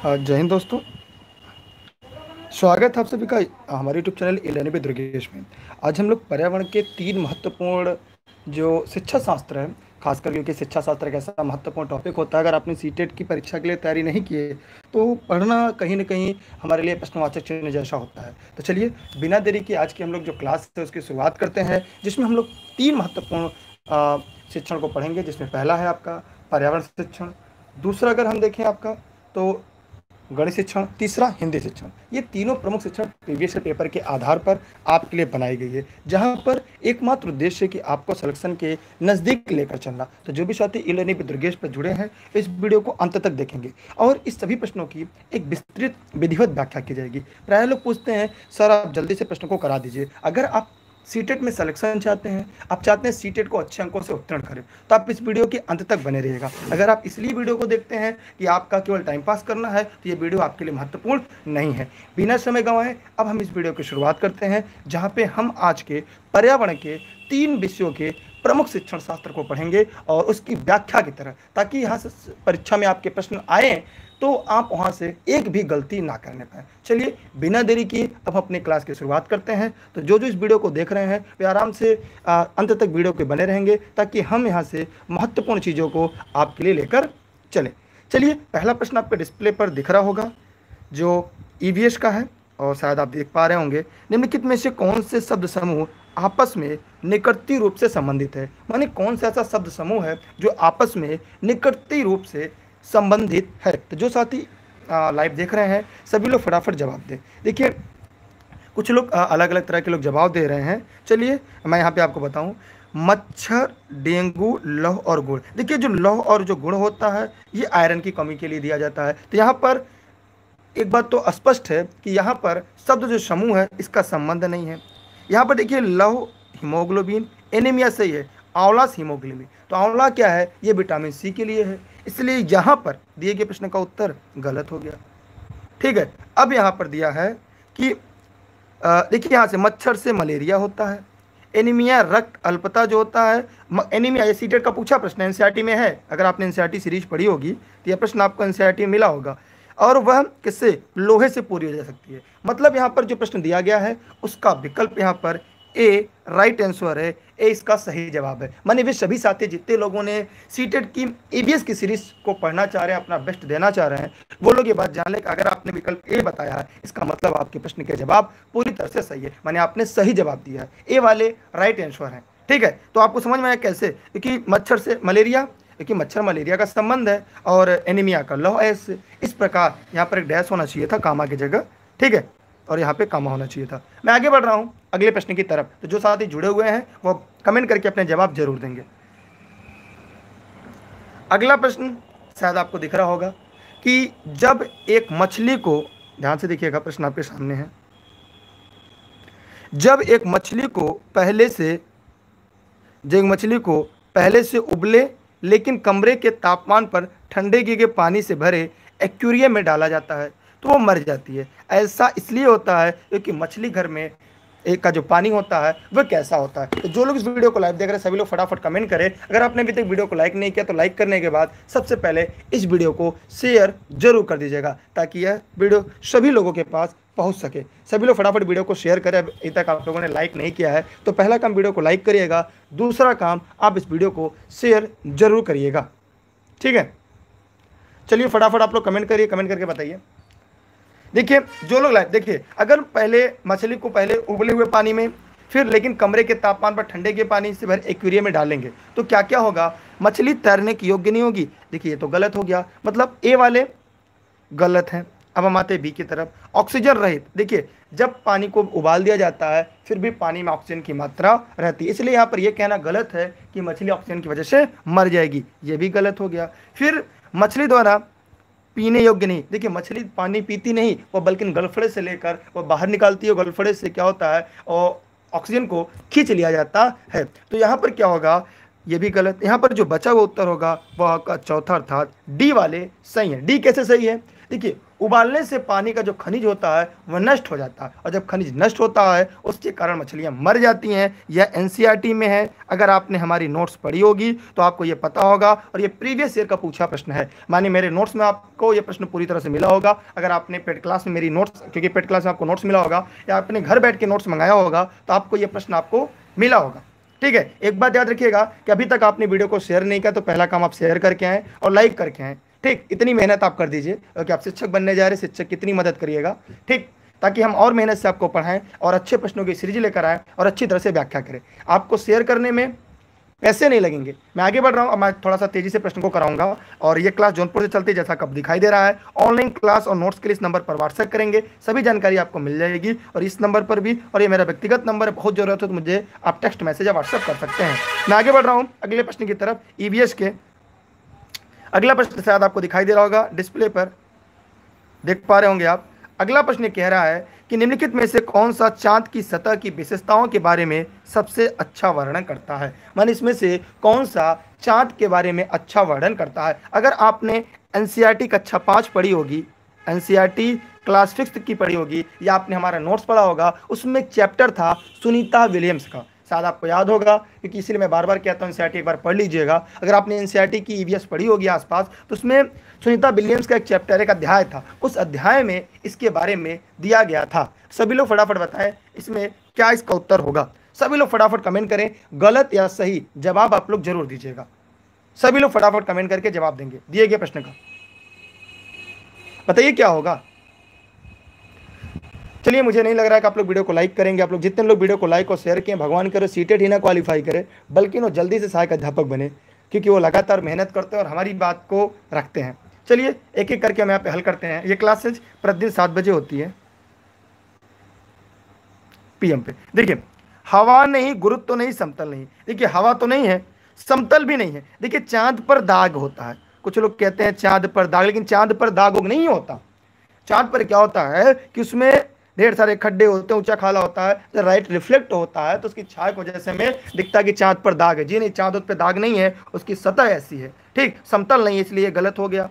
जय हिंद दोस्तों। स्वागत है आप सभी का हमारे यूट्यूब चैनल इलानी दुर्गेश में। आज हम लोग पर्यावरण के तीन महत्वपूर्ण जो शिक्षा शास्त्र है, खासकर क्योंकि शिक्षा शास्त्र एक ऐसा महत्वपूर्ण टॉपिक होता है, अगर आपने सीटेट की परीक्षा के लिए तैयारी नहीं की है तो पढ़ना कहीं ना कहीं हमारे लिए प्रश्नवाचक चिन्ह जैसा होता है। तो चलिए, बिना देरी के आज की हम लोग जो क्लास है, उसकी शुरुआत करते हैं, जिसमें हम लोग तीन महत्वपूर्ण शिक्षण को पढ़ेंगे, जिसमें पहला है आपका पर्यावरण शिक्षण। दूसरा अगर हम देखें आपका तो गणित शिक्षण, तीसरा हिंदी शिक्षण। ये तीनों प्रमुख शिक्षण प्रीवियस पेपर के आधार पर आपके लिए बनाई गई है, जहाँ पर एकमात्र उद्देश्य कि आपको सिलेक्शन के नज़दीक लेकर चलना। तो जो भी साथी ई लर्निंग दुर्गेश पर जुड़े हैं, इस वीडियो को अंत तक देखेंगे। और इस सभी प्रश्नों की एक विस्तृत विधिवत व्याख्या की जाएगी। प्राय लोग पूछते हैं, सर, आप जल्दी से प्रश्न को करा दीजिए। अगर आप सीटेट में सिलेक्शन चाहते हैं, आप चाहते हैं सीटेट को अच्छे अंकों से उत्तीर्ण करें तो आप इस वीडियो के अंत तक बने रहिएगा। अगर आप इसलिए वीडियो को देखते हैं कि आपका केवल टाइम पास करना है तो ये वीडियो आपके लिए महत्वपूर्ण नहीं है। बिना समय गंवाए, अब हम इस वीडियो की शुरुआत करते हैं, जहाँ पर हम आज के पर्यावरण के तीन विषयों के प्रमुख शिक्षण शास्त्र को पढ़ेंगे और उसकी व्याख्या की तरह, ताकि यहाँ से परीक्षा में आपके प्रश्न आए तो आप वहाँ से एक भी गलती ना करने पाए। चलिए, बिना देरी किए अब अपने क्लास की शुरुआत करते हैं। तो जो जो इस वीडियो को देख रहे हैं, वे आराम से अंत तक वीडियो के बने रहेंगे, ताकि हम यहाँ से महत्वपूर्ण चीज़ों को आपके लिए लेकर चलें। चलिए, पहला प्रश्न आपके डिस्प्ले पर दिख रहा होगा, जो ई का है, और शायद आप देख पा रहे होंगे, निम्नलिखित में से कौन से शब्द समूह आपस में निकटती रूप से संबंधित है? माने कौन सा ऐसा शब्द समूह है, जो आपस में निकटती रूप से संबंधित है। तो जो साथी लाइव देख रहे हैं, सभी लोग फटाफट जवाब दें। देखिए, कुछ लोग अलग अलग तरह के लोग जवाब दे रहे हैं। चलिए, मैं यहाँ पे आपको बताऊँ। मच्छर, डेंगू, लौह और गुड़। देखिए, जो लौह और जो गुड़ होता है, ये आयरन की कमी के लिए दिया जाता है। तो यहाँ पर एक बात तो स्पष्ट है कि यहाँ पर शब्द जो समूह है, इसका संबंध नहीं है। यहाँ पर देखिए, लौह हीमोग्लोबिन एनीमिया सही है आंवलास हीमोग्लोबिन तो आंवला क्या है? ये विटामिन सी के लिए है। इसलिए यहाँ पर दिए गए प्रश्न का उत्तर गलत हो गया। ठीक है, अब यहाँ पर दिया है कि देखिए यहाँ से मच्छर से मलेरिया होता है, एनीमिया, रक्त अल्पता जो होता है एनीमिया, ये सीटेट का पूछा प्रश्न एनसीईआरटी में है, अगर आपने एनसीईआरटी सीरीज़ पढ़ी होगी तो यह प्रश्न आपको एनसीईआरटी में मिला होगा। और वह किससे? लोहे से पूरी हो जा सकती है। मतलब यहाँ पर जो प्रश्न दिया गया है, उसका विकल्प यहाँ पर ए राइट आंसर है ए इसका सही जवाब है। माने वे सभी साथी जितने लोगों ने सीटेड की एबीएस की सीरीज़ को पढ़ना चाह रहे हैं, अपना बेस्ट देना चाह रहे हैं, वो लोग ये बात जान लें कि अगर आपने विकल्प ए बताया है, इसका मतलब आपके प्रश्न के जवाब पूरी तरह से सही है। मैंने आपने सही जवाब दिया है। ए वाले राइट आंसर हैं। ठीक है तो आपको समझ में आया कैसे? क्योंकि मच्छर से मलेरिया, क्योंकि मच्छर मलेरिया का संबंध है और एनीमिया का लौह एस, इस प्रकार यहाँ पर एक डैश होना चाहिए था, कामा की जगह। ठीक है, और यहाँ पे कामा होना चाहिए था। मैं आगे बढ़ रहा हूँ। अगले प्रश्न की तरफ़। तो जो साथी जुड़े हुए हैं, वो कमेंट करके अपने जवाब ज़रूर देंगे। अगला प्रश्न शायद आपको दिख रहा होगा कि जब एक मछली को, ध्यान से देखिएगा, प्रश्न आपके सामने है। जब एक मछली को पहले से, जब एक मछली को पहले से उबले, लेकिन कमरे के तापमान पर ठंडे की के पानी से भरे एक्वेरियम में डाला जाता है तो वो मर जाती है। ऐसा इसलिए होता है क्योंकि मछली घर में एक का जो पानी होता है वह कैसा होता है? तो जो लोग इस वीडियो को लाइव देख रहे हैं, सभी लोग फटाफट कमेंट करें। अगर आपने अभी तक वीडियो को लाइक नहीं किया तो लाइक करने के बाद सबसे पहले इस वीडियो को शेयर ज़रूर कर दीजिएगा, ताकि यह वीडियो सभी लोगों के पास पहुँच सके। सभी लोग फटाफट वीडियो को शेयर करें। अभी तक आप लोगों ने लाइक नहीं किया है तो पहला काम वीडियो को लाइक करिएगा। दूसरा काम आप इस वीडियो को शेयर ज़रूर करिएगा। ठीक है? चलिए फटाफट आप लोग कमेंट करिए। कमेंट करके बताइए। देखिए, जो लोग लाए, देखिए, अगर पहले मछली को पहले उबले हुए पानी में, फिर लेकिन कमरे के तापमान पर ठंडे के पानी से भर एक्वेरियम में डालेंगे तो क्या क्या होगा? मछली तैरने की योग्य नहीं होगी। देखिए, ये तो गलत हो गया। मतलब ए वाले गलत हैं। अब हम आते हैं बी की तरफ़। ऑक्सीजन रहित। देखिए, जब पानी को उबाल दिया जाता है, फिर भी पानी में ऑक्सीजन की मात्रा रहती है। इसलिए यहाँ पर यह कहना गलत है कि मछली ऑक्सीजन की वजह से मर जाएगी। ये भी गलत हो गया। फिर मछली द्वारा पीने योग्य नहीं। देखिए, मछली पानी पीती नहीं, वो बल्कि गलफड़े से लेकर वो बाहर निकालती है गलफड़े से क्या होता है और ऑक्सीजन को खींच लिया जाता है। तो यहाँ पर क्या होगा, ये भी गलत। यहाँ पर जो बचा हुआ उत्तर होगा, वह आपका चौथा अर्थात डी वाले सही है। डी कैसे सही है? देखिए, उबालने से पानी का जो खनिज होता है, वह नष्ट हो जाता है। और जब खनिज नष्ट होता है, उसके कारण मछलियाँ मर जाती हैं, यह एन में है। अगर आपने हमारी नोट्स पढ़ी होगी तो आपको ये पता होगा, और ये प्रीवियस ईयर का पूछा प्रश्न है। मानिए, मेरे नोट्स में आपको ये प्रश्न पूरी तरह से मिला होगा। अगर आपने पेड क्लास में मेरी नोट्स, क्योंकि पेड क्लास में आपको नोट्स मिला होगा, या आपने घर बैठ के नोट्स मंगाया होगा तो आपको ये प्रश्न आपको मिला होगा। ठीक है, एक बात याद रखिएगा कि अभी तक आपने वीडियो को शेयर नहीं किया तो पहला काम आप शेयर करके आएँ और लाइक करके आए। ठीक, इतनी मेहनत आप कर दीजिए क्योंकि आप शिक्षक बनने जा रहे हैं, शिक्षक कितनी मदद करिएगा, ठीक, ताकि हम और मेहनत से आपको पढ़ाएँ और अच्छे प्रश्नों की सीरीज़ लेकर आएँ और अच्छी तरह से व्याख्या करें। आपको शेयर करने में पैसे नहीं लगेंगे। मैं आगे बढ़ रहा हूँ मैं थोड़ा सा तेज़ी से प्रश्न को कराऊँगा और ये क्लास जौनपुर से चलती जैसा कब दिखाई दे रहा है। ऑनलाइन क्लास और नोट्स के लिए इस नंबर पर व्हाट्सएप करेंगे, सभी जानकारी आपको मिल जाएगी और इस नंबर पर भी, और ये मेरा व्यक्तिगत नंबर है, बहुत ज़रूरत है तो मुझे आप टेक्स्ट मैसेज या व्हाट्सएप कर सकते हैं। मैं आगे बढ़ रहा हूँ, अगले प्रश्न की तरफ़ ई e के अगला प्रश्न शायद आपको दिखाई दे रहा होगा डिस्प्ले पर। देख पा रहे होंगे आप। अगला प्रश्न कह रहा है कि निम्नलिखित में से कौन सा चाँद की सतह की विशेषताओं के बारे में सबसे अच्छा वर्णन करता है? मान इसमें से कौन सा चाँद के बारे में अच्छा वर्णन करता है? अगर आपने एन कक्षा पाँच पढ़ी होगी एन क्लास फिफ्थ की पढ़ी होगी, या आपने हमारा नोट्स पढ़ा होगा, उसमें एक चैप्टर था सुनीता विलियम्स का। शायद आपको याद होगा क्योंकि इसलिए मैं बार बार कहता हूँ एन एक बार पढ़ लीजिएगा। अगर आपने एन की ईवीएस पढ़ी होगी आसपास तो उसमें सुनीता विलियम्स का एक चैप्टर, एक अध्याय था। उस अध्याय में इसके बारे में दिया गया था। सभी लोग फटाफट बताएँ, इसमें क्या इसका उत्तर होगा? सभी लोग फटाफट कमेंट करें, गलत या सही जवाब आप लोग ज़रूर दीजिएगा। सभी लोग फटाफट कमेंट करके जवाब देंगे, दिए गए प्रश्न का। बताइए क्या होगा? चलिए, मुझे नहीं लग रहा है कि आप लोग वीडियो को लाइक करेंगे। आप लोग जितने लोग वीडियो को लाइक और शेयर किए भगवान करो सीटेड ही ना क्वालिफाई करे, बल्कि वो जल्दी से सहायक अध्यापक बने, क्योंकि वो लगातार मेहनत करते हैं और हमारी बात को रखते हैं। चलिए एक एक करके हम यहाँ पे हल करते हैं। ये क्लासेज प्रतिदिन सात बजे होती है। पीएम पे। देखिए, हवा नहीं, गुरुत्व तो नहीं, समतल नहीं। देखिए, हवा तो नहीं है, समतल भी नहीं है। देखिए, चाँद पर दाग होता है। कुछ लोग कहते हैं चाँद पर दाग, लेकिन चाँद पर दाग नहीं होता। चाँद पर क्या होता है कि उसमें ढेर सारे खड्डे होते हैं, ऊँचा खाला होता है, जब राइट रिफ्लेक्ट होता है तो उसकी छाया की वजह से दिखता है कि चाँद पर दाग है। जी नहीं, चाँद पर दाग नहीं है, उसकी सतह ऐसी है। ठीक, समतल नहीं है, इसलिए गलत हो गया।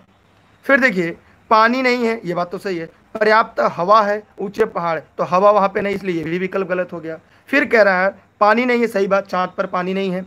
फिर देखिए, पानी नहीं है, ये बात तो सही है, पर्याप्त हवा है, ऊँचे पहाड़ तो हवा वहाँ पे नहीं, इसलिए ये भी विकल्प गलत हो गया। फिर कह रहा है, पानी नहीं है, सही बात, चाँद पर पानी नहीं है।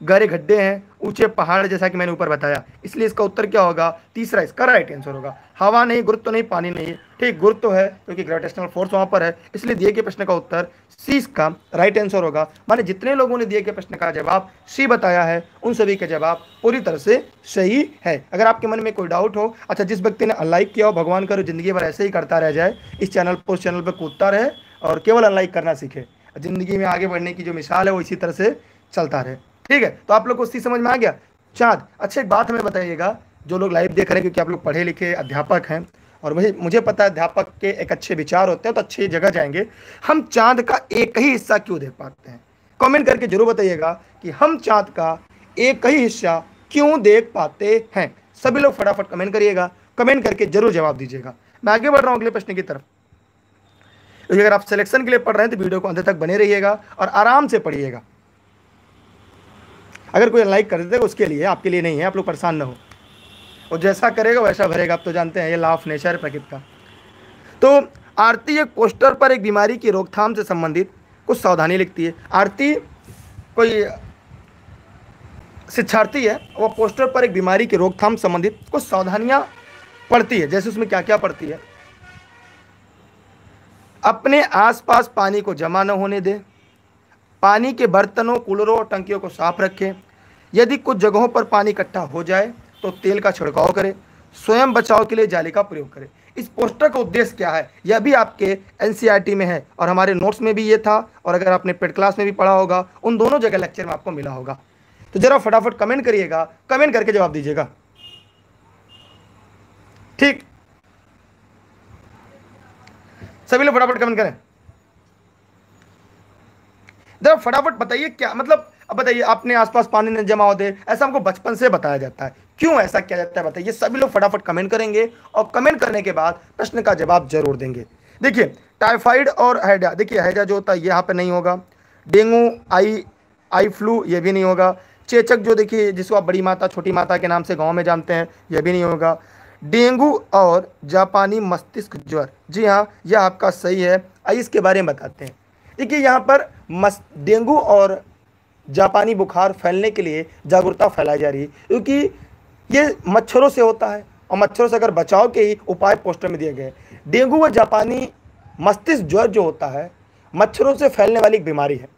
गहरे गड्ढे हैं, ऊँचे पहाड़ जैसा कि मैंने ऊपर बताया। इसलिए इसका उत्तर क्या होगा? तीसरा इसका राइट आंसर होगा। हवा नहीं, गुरुत्व तो नहीं, पानी नहीं। ठीक, गुरुत्व तो है, क्योंकि ग्रेविटेशनल फोर्स वहाँ पर है। इसलिए दिए गए प्रश्न का उत्तर सी इसका राइट आंसर होगा। माने जितने लोगों ने दिए गए प्रश्न का जवाब सी बताया है, उन सभी का जवाब पूरी तरह से सही है। अगर आपके मन में कोई डाउट हो अच्छा जिस व्यक्ति ने अनलाइक किया हो, भगवान करो, ज़िंदगी भर ऐसे ही करता रह जाए, इस चैनल पर उस चैनल पर कूदता रहे और केवल अनलाइक करना सीखे। ज़िंदगी में आगे बढ़ने की जो मिसाल है, वो इसी तरह से चलता रहे। ठीक है तो आप लोग को उसी समझ में आ गया। चाँद अच्छा एक बात हमें बताइएगा, जो लोग लाइव देख रहे हैं, क्योंकि आप लोग पढ़े लिखे अध्यापक हैं, और मुझे मुझे पता है अध्यापक के एक अच्छे विचार होते हैं तो अच्छी जगह जाएँगे। हम चाँद का एक ही हिस्सा क्यों देख पाते हैं? कमेंट करके ज़रूर बताइएगा कि हम चाँद का एक ही हिस्सा क्यों देख पाते हैं। सभी लोग फटाफट कमेंट करिएगा कमेंट करके ज़रूर जवाब दीजिएगा। मैं आगे बढ़ रहा हूँ अगले प्रश्न की तरफ़। अगर आप सिलेक्शन के लिए पढ़ रहे हैं तो वीडियो को अंत तक बने रहिएगा और आराम से पढ़िएगा। अगर कोई लाइक कर देते उसके लिए, आपके लिए नहीं है, आप लोग परेशान ना हो। और जैसा करेगा, वैसा भरेगा, आप तो जानते हैं, ये लॉ ऑफ़ नेचर प्रकृति का। तो आरती एक पोस्टर पर एक बीमारी की रोकथाम से संबंधित कुछ सावधानी लिखती है। आरती कोई शिक्षार्थी है, वह पोस्टर पर एक बीमारी की रोकथाम संबंधित कुछ सावधानियाँ पड़ती है। जैसे उसमें क्या क्या पड़ती है? अपने आसपास पानी को जमा न होने दे। पानी के बर्तनों, कूलरों और टंकियों को साफ़ रखें। यदि कुछ जगहों पर पानी इकट्ठा हो जाए तो तेल का छिड़काव करें, स्वयं बचाव के लिए जाली का प्रयोग करें। इस पोस्टर का उद्देश्य क्या है? यह भी आपके एन में है और हमारे नोट्स में भी ये था और अगर आपने पेड क्लास में भी पढ़ा होगा, उन दोनों जगह लेक्चर में आपको मिला होगा। तो जरा फटाफट कमेंट करिएगा कमेंट करके जवाब दीजिएगा। ठीक। सभी लोग फटाफट कमेंट करें। जरा फटाफट बताइए क्या मतलब अब बताइए, अपने आसपास पानी न जमा होते ऐसा हमको बचपन से बताया जाता है। क्यों ऐसा किया जाता है बताइए? सभी लोग फटाफट कमेंट करेंगे और कमेंट करने के बाद प्रश्न का जवाब ज़रूर देंगे। देखिए टाइफाइड और हैडा देखिए हैजा जो होता है यहाँ पे नहीं होगा। डेंगू, आई आई फ्लू, ये भी नहीं होगा। चेचक जो देखिए, जिसको आप बड़ी माता, छोटी माता के नाम से गाँव में जानते हैं यह भी नहीं होगा। डेंगू और जापानी मस्तिष्क ज्वर, जी हाँ यह आपका सही है। आइए इसके बारे में बताते हैं। देखिए, यहाँ पर मस, डेंगू और जापानी बुखार फैलने के लिए जागरूकता फैलाई जा रही है, क्योंकि ये मच्छरों से होता है और मच्छरों से अगर बचाव के ही उपाय पोस्टर में दिए गए डेंगू व जापानी मस्तिष्क ज्वर जो होता है, मच्छरों से फैलने वाली एक बीमारी है।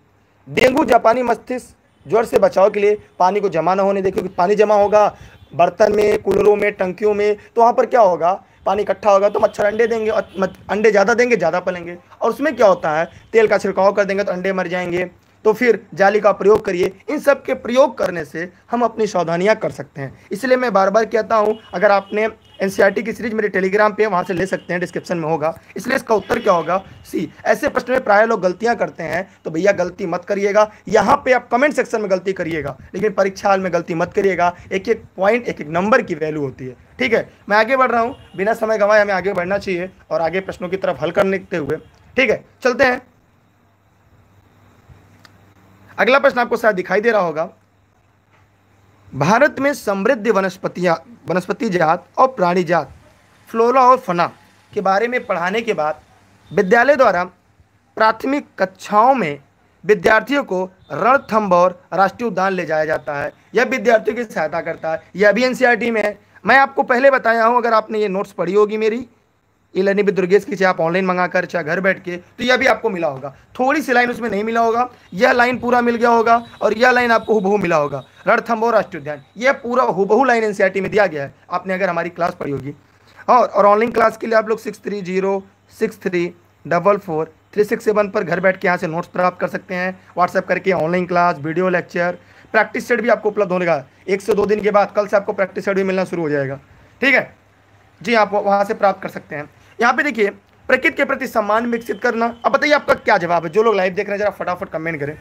डेंगू जापानी मस्तिष्क ज्वर से बचाव के लिए पानी को जमा ना होने दें, क्योंकि पानी जमा होगा बर्तन में, कूलरों में, टंकियों में तो वहाँ पर क्या होगा? पानी इकट्ठा होगा तो मच्छर अंडे देंगे और अंडे ज़्यादा देंगे, ज़्यादा पलेंगे। और उसमें क्या होता है? तेल का छिड़काव कर देंगे तो अंडे मर जाएँगे। तो फिर जाली का प्रयोग करिए। इन सब के प्रयोग करने से हम अपनी सावधानियाँ कर सकते हैं। इसलिए मैं बार बार कहता हूँ, अगर आपने एन की सीरीज़ मेरे टेलीग्राम पे वहाँ से ले सकते हैं डिस्क्रिप्शन में होगा। इसलिए इसका उत्तर क्या होगा? सी ऐसे प्रश्न में प्राय लोग गलतियाँ करते हैं तो भैया गलती मत करिएगा। यहाँ पे आप कमेंट सेक्शन में गलती करिएगा, लेकिन परीक्षा हाल में गलती मत करिएगा। एक एक पॉइंट एक एक नंबर की वैल्यू होती है। ठीक है? मैं आगे बढ़ रहा हूँ। बिना समय गंवाए हमें आगे बढ़ना चाहिए और आगे प्रश्नों की तरफ़ हल करने हुए। ठीक है? चलते हैं। अगला प्रश्न आपको शायद दिखाई दे रहा होगा। भारत में समृद्ध वनस्पतियाँ, वनस्पति जात और प्राणी जात, फ्लोरा और फना के बारे में पढ़ाने के बाद विद्यालय द्वारा प्राथमिक कक्षाओं में विद्यार्थियों को रणथम्बौर राष्ट्रीय उद्यान ले जाया जाता है। यह विद्यार्थियों की सहायता करता है। यह भी एनसीईआरटी में है। मैं आपको पहले बताया हूँ, अगर आपने ये नोट्स पढ़ी होगी मेरी। ई लर्निंग दुर्गेश की चाहे आप ऑनलाइन मंगा कर चाहे घर बैठ के तो यह भी आपको मिला होगा। थोड़ी सी लाइन उसमें नहीं मिला होगा। यह लाइन पूरा मिल गया होगा और यह लाइन आपको हुबहू मिला होगा। रणथम्बोर राष्ट्रीय उद्यान। यह पूरा हुबहू लाइन एन में दिया गया है। आपने अगर हमारी क्लास पढ़ी होगी। और और ऑनलाइन क्लास के लिए आप लोग six three zero, six three double four, three six seven पर घर बैठ के यहाँ से नोट्स प्राप्त कर सकते हैं। व्हाट्सएप करके online class, video lecture, practice set भी आपको उपलब्ध होगा। एक से दो दिन के बाद कल से आपको प्रैक्टिस सेट भी मिलना शुरू हो जाएगा। ठीक है? जी, आप वहाँ से प्राप्त कर सकते हैं। यहाँ पे देखिए प्रकृति के प्रति सम्मान विकसित करना। अब बताइए आपका क्या जवाब है? जो लोग लाइव देख रहे हैं जरा फटाफट कमेंट करें।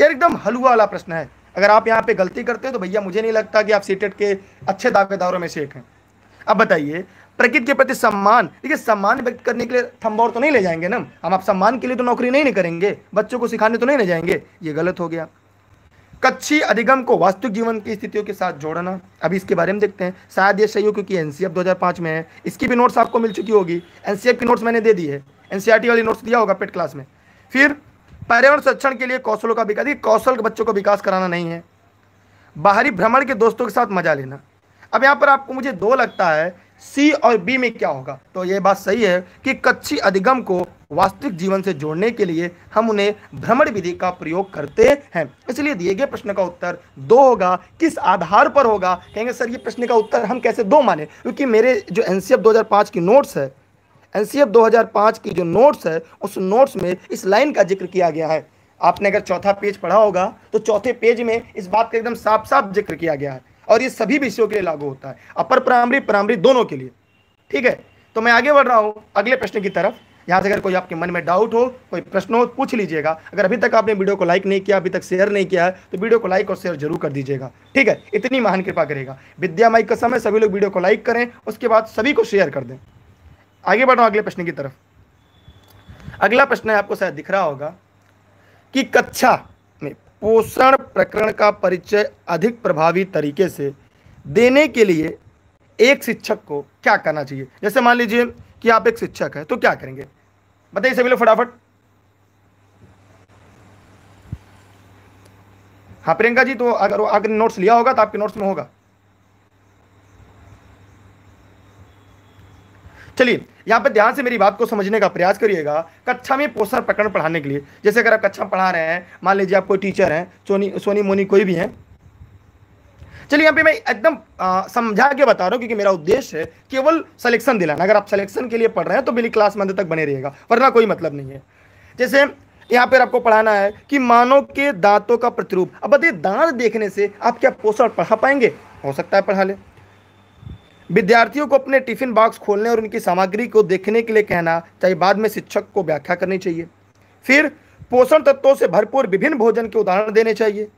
यार एकदम हलुआ वाला प्रश्न है। अगर आप यहाँ पे गलती करते हो तो भैया मुझे नहीं लगता कि आप सीटेट के अच्छे दावेदारों में से एक हैं। अब बताइए प्रकृति के प्रति सम्मान देखिए सम्मान व्यक्त करने के लिए थम्बौर तो नहीं ले जाएँगे ना? हम आप सम्मान के लिए तो नौकरी नहीं, नहीं करेंगे। बच्चों को सिखाने तो नहीं ले जाएँगे। ये गलत हो गया। कच्छी अधिगम को वास्तविक जीवन की स्थितियों के साथ जोड़ना। अभी इसके बारे में देखते हैं। शायद ये सही हो क्योंकि एनसीएफ 2005 में है। इसकी भी नोट्स आपको मिल चुकी होगी। एनसीएफ की नोट्स मैंने दे दी है। एनसीईआरटी वाली नोट्स दिया होगा पेट क्लास में। फिर, पर्यावरण संरक्षण के लिए कौशलों का विकास। कौशल बच्चों को विकास कराना नहीं है। बाहरी भ्रमण के दोस्तों के साथ मज़ा लेना। अब यहाँ पर आपको मुझे दो लगता है। सी और बी में क्या होगा? तो ये बात सही है कि कच्ची अधिगम को वास्तविक जीवन से जोड़ने के लिए हम उन्हें भ्रमण विधि का प्रयोग करते हैं। इसलिए दिए गए प्रश्न का उत्तर दो होगा। किस आधार पर होगा? कहेंगे, सर, ये प्रश्न का उत्तर हम कैसे दो माने? क्योंकि मेरे जो एनसीएफ 2005 की नोट्स है एन 2005 की जो नोट्स है, उस नोट्स में इस लाइन का ज़िक्र किया गया है। आपने अगर चौथा पेज पढ़ा होगा तो चौथे पेज में इस बात का एकदम साफ़ साफ़ ज़िक्र किया गया है और ये सभी विषयों के लिए लागू होता है अपर प्राइमरी प्राइमरी दोनों के लिए। ठीक है? तो मैं आगे बढ़ रहा हूँ, अगले प्रश्न की तरफ़। यहाँ से अगर कोई आपके मन में डाउट हो, कोई प्रश्न हो, पूछ लीजिएगा। अगर अभी तक आपने वीडियो को लाइक नहीं किया, अभी तक शेयर नहीं किया है तो वीडियो को लाइक और शेयर ज़रूर कर दीजिएगा। ठीक है? इतनी महान कृपा करेगा। विद्या माइक का समय सभी लोग वीडियो को लाइक करें, उसके बाद सभी को शेयर कर दें। आगे बढ़ो अगले प्रश्न की तरफ़। अगला प्रश्न है, आपको शायद दिख रहा होगा कि कक्षा में पोषण प्रकरण का परिचय अधिक प्रभावी तरीके से देने के लिए एक शिक्षक को क्या करना चाहिए? जैसे मान लीजिए कि आप एक शिक्षक है तो क्या करेंगे? बताइए सभी लोग फटाफट। हाँ प्रियंका जी तो अगर अगर नोट्स लिया होगा तो आपके नोट्स में होगा। चलिए, यहाँ पर ध्यान से मेरी बात को समझने का प्रयास करिएगा, कक्षा में पोषण प्रकरण पढ़ाने के लिए। जैसे अगर आप कक्षा पढ़ा रहे हैं, मान लीजिए आप कोई टीचर हैं, सोनी सोनी, मोनी कोई भी हैं चलिए यहाँ पे मैं एकदम समझा के बता रहा हूँ, क्योंकि मेरा उद्देश्य है केवल सिलेक्शन दिलाना। अगर आप सिलेक्शन के लिए पढ़ रहे हैं तो मेरी क्लास मंद तक बने रहेगा वरना कोई मतलब नहीं है। जैसे, यहाँ पर आपको पढ़ाना है कि मानव के दांतों का प्रतिरूप। अब बताइए, दांत देखने से आप क्या पोषण पढ़ा पाएँगे? हो सकता है पढ़ा ले। विद्यार्थियों को अपने टिफ़िन बॉक्स खोलने और उनकी सामग्री को देखने के लिए कहना, चाहे बाद में शिक्षक को व्याख्या करनी चाहिए। फिर, पोषण तत्वों से भरपूर विभिन्न भोजन के उदाहरण देने चाहिए।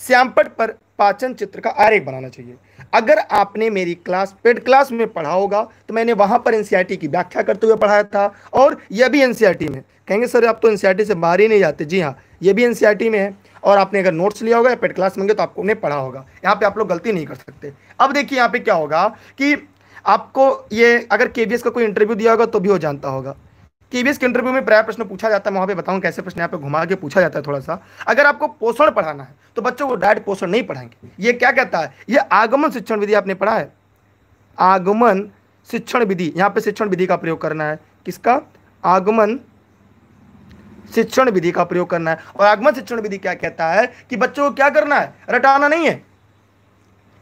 श्यामपट पर पाचन चित्र का आरेख बनाना चाहिए। अगर आपने मेरी क्लास, पेड क्लास में पढ़ा होगा तो मैंने वहाँ पर एनसीईआरटी की व्याख्या करते हुए पढ़ाया था, और यह भी एनसीईआरटी में। कहेंगे, सर, आप तो एनसीईआरटी से बाहर ही नहीं जाते। जी हाँ ये भी एनसीईआरटी में है, और आपने अगर नोट्स लिया होगा या पेड क्लास में तो आपको उन्हें पढ़ा होगा। यहाँ पे आप लोग गलती नहीं कर सकते। अब देखिए, यहाँ पे क्या होगा कि आपको ये, अगर केबीएस का कोई इंटरव्यू दिया होगा तो भी वो जानता होगा। केबीएस के इंटरव्यू में प्राय प्रश्न पूछा जाता है वहाँ पे बताऊँ कैसे प्रश्न यहाँ पे घुमा के पूछा जाता है थोड़ा सा। अगर आपको पोषण पढ़ाना है तो बच्चों को डायरेक्ट पोषण नहीं पढ़ाएँगे। ये क्या कहता है? ये आगमन शिक्षण विधि आपने पढ़ा है? आगमन शिक्षण विधि, यहाँ पे शिक्षण विधि का प्रयोग करना है। किसका? आगमन शिक्षण विधि का प्रयोग करना है। और आगमन शिक्षण विधि क्या कहता है कि बच्चों को क्या करना है? रटाना नहीं है।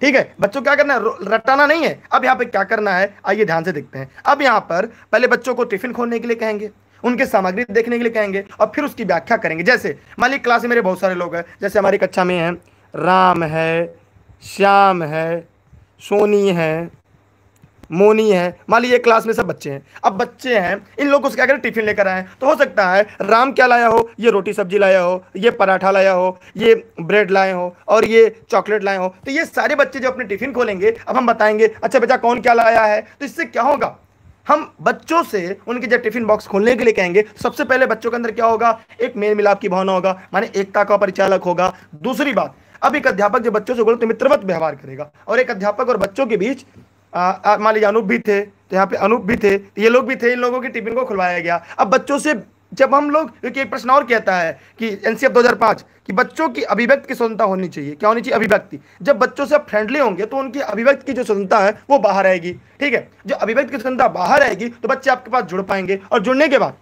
ठीक है? बच्चों क्या करना है? रटाना नहीं है। अब यहाँ पे क्या करना है? आइए ध्यान से देखते हैं। अब यहाँ पर पहले बच्चों को टिफ़िन खोलने के लिए कहेंगे, उनके सामग्री देखने के लिए कहेंगे और फिर उसकी व्याख्या करेंगे। जैसे, मान ली क्लास में मेरे बहुत सारे लोग हैं। जैसे हमारी कक्षा में हैं, राम है, श्याम है, सोनी है मोनी है, मान लीजिए क्लास में सब बच्चे हैं। अब बच्चे हैं, इन लोगों से क्या करें टिफ़िन लेकर आए तो हो सकता है, राम क्या लाया हो? ये रोटी सब्ज़ी लाया हो, ये पराठा लाया हो, ये ब्रेड लाए हो, और ये चॉकलेट लाए हो। तो ये सारे बच्चे जो अपने टिफ़िन खोलेंगे, अब हम बताएँगे अच्छा बेटा, कौन क्या लाया है? तो इससे क्या होगा? हम बच्चों से उनके जब टिफ़िन बॉक्स खोलने के लिए कहेंगे, सबसे पहले बच्चों के अंदर क्या होगा? एक मेल मिलाप की भावना होगा, माने एकता का परिचालक होगा। दूसरी बात, अब एक अध्यापक जब बच्चों से बोले तो मित्रवत व्यवहार करेगा, और एक अध्यापक और बच्चों के बीच मान लीजिए अनूप भी थे तो यहाँ पे अनूप भी थे तो ये लोग भी थे, इन लोगों के टिफ़िन को खुलवाया गया। अब बच्चों से जब हम लोग क्योंकि एक प्रश्न और कहता है कि एनसीएफ 2005 कि बच्चों की अभिव्यक्ति की स्वतंत्रता होनी चाहिए, क्या होनी चाहिए अभिव्यक्ति? जब बच्चों से फ्रेंडली होंगे तो उनकी अभिव्यक्ति की जो स्वतंत्रता है, वो बाहर आएगी, ठीक है? जब अभिव्यक्ति की स्वतंत्रता बाहर आएगी तो बच्चे आपके पास जुड़ पाएँगे, और जुड़ने के बाद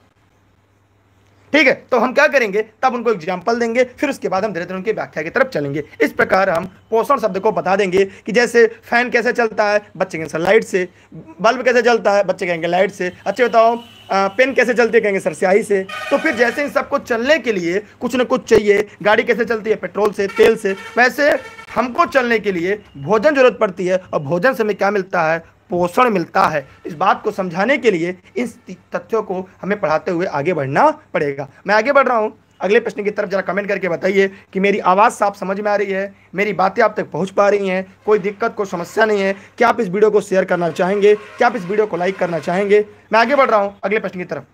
ठीक है तो हम क्या करेंगे? तब उनको एग्ज़ाम्पल देंगे, फिर उसके बाद हम धीरे धीरे उनकी व्याख्या की तरफ़ चलेंगे। इस प्रकार हम पोषण शब्द को बता देंगे कि जैसे फ़ैन कैसे चलता है, बच्चे कहेंगे, सर लाइट से। बल्ब कैसे चलता है, बच्चे कहेंगे लाइट से। अच्छे बताओ पेन कैसे चलती कहेंगे, सर, स्याही से। तो फिर जैसे इन सबको चलने के लिए कुछ ना कुछ चाहिए, गाड़ी कैसे चलती है, पेट्रोल से, तेल से, वैसे हमको चलने के लिए भोजन ज़रूरत पड़ती है, और भोजन से हमें क्या मिलता है? पोषण मिलता है। इस बात को समझाने के लिए इन तथ्यों को हमें पढ़ाते हुए आगे बढ़ना पड़ेगा। मैं आगे बढ़ रहा हूँ। अगले प्रश्न की तरफ़ जरा कमेंट करके बताइए कि मेरी आवाज़ साफ़ समझ में आ रही है, मेरी बातें आप तक पहुँच पा रही हैं, कोई दिक्कत, कोई समस्या नहीं है। क्या आप इस वीडियो को शेयर करना चाहेंगे? क्या आप इस वीडियो को लाइक करना चाहेंगे? मैं आगे बढ़ रहा हूँ। अगले प्रश्न की तरफ़।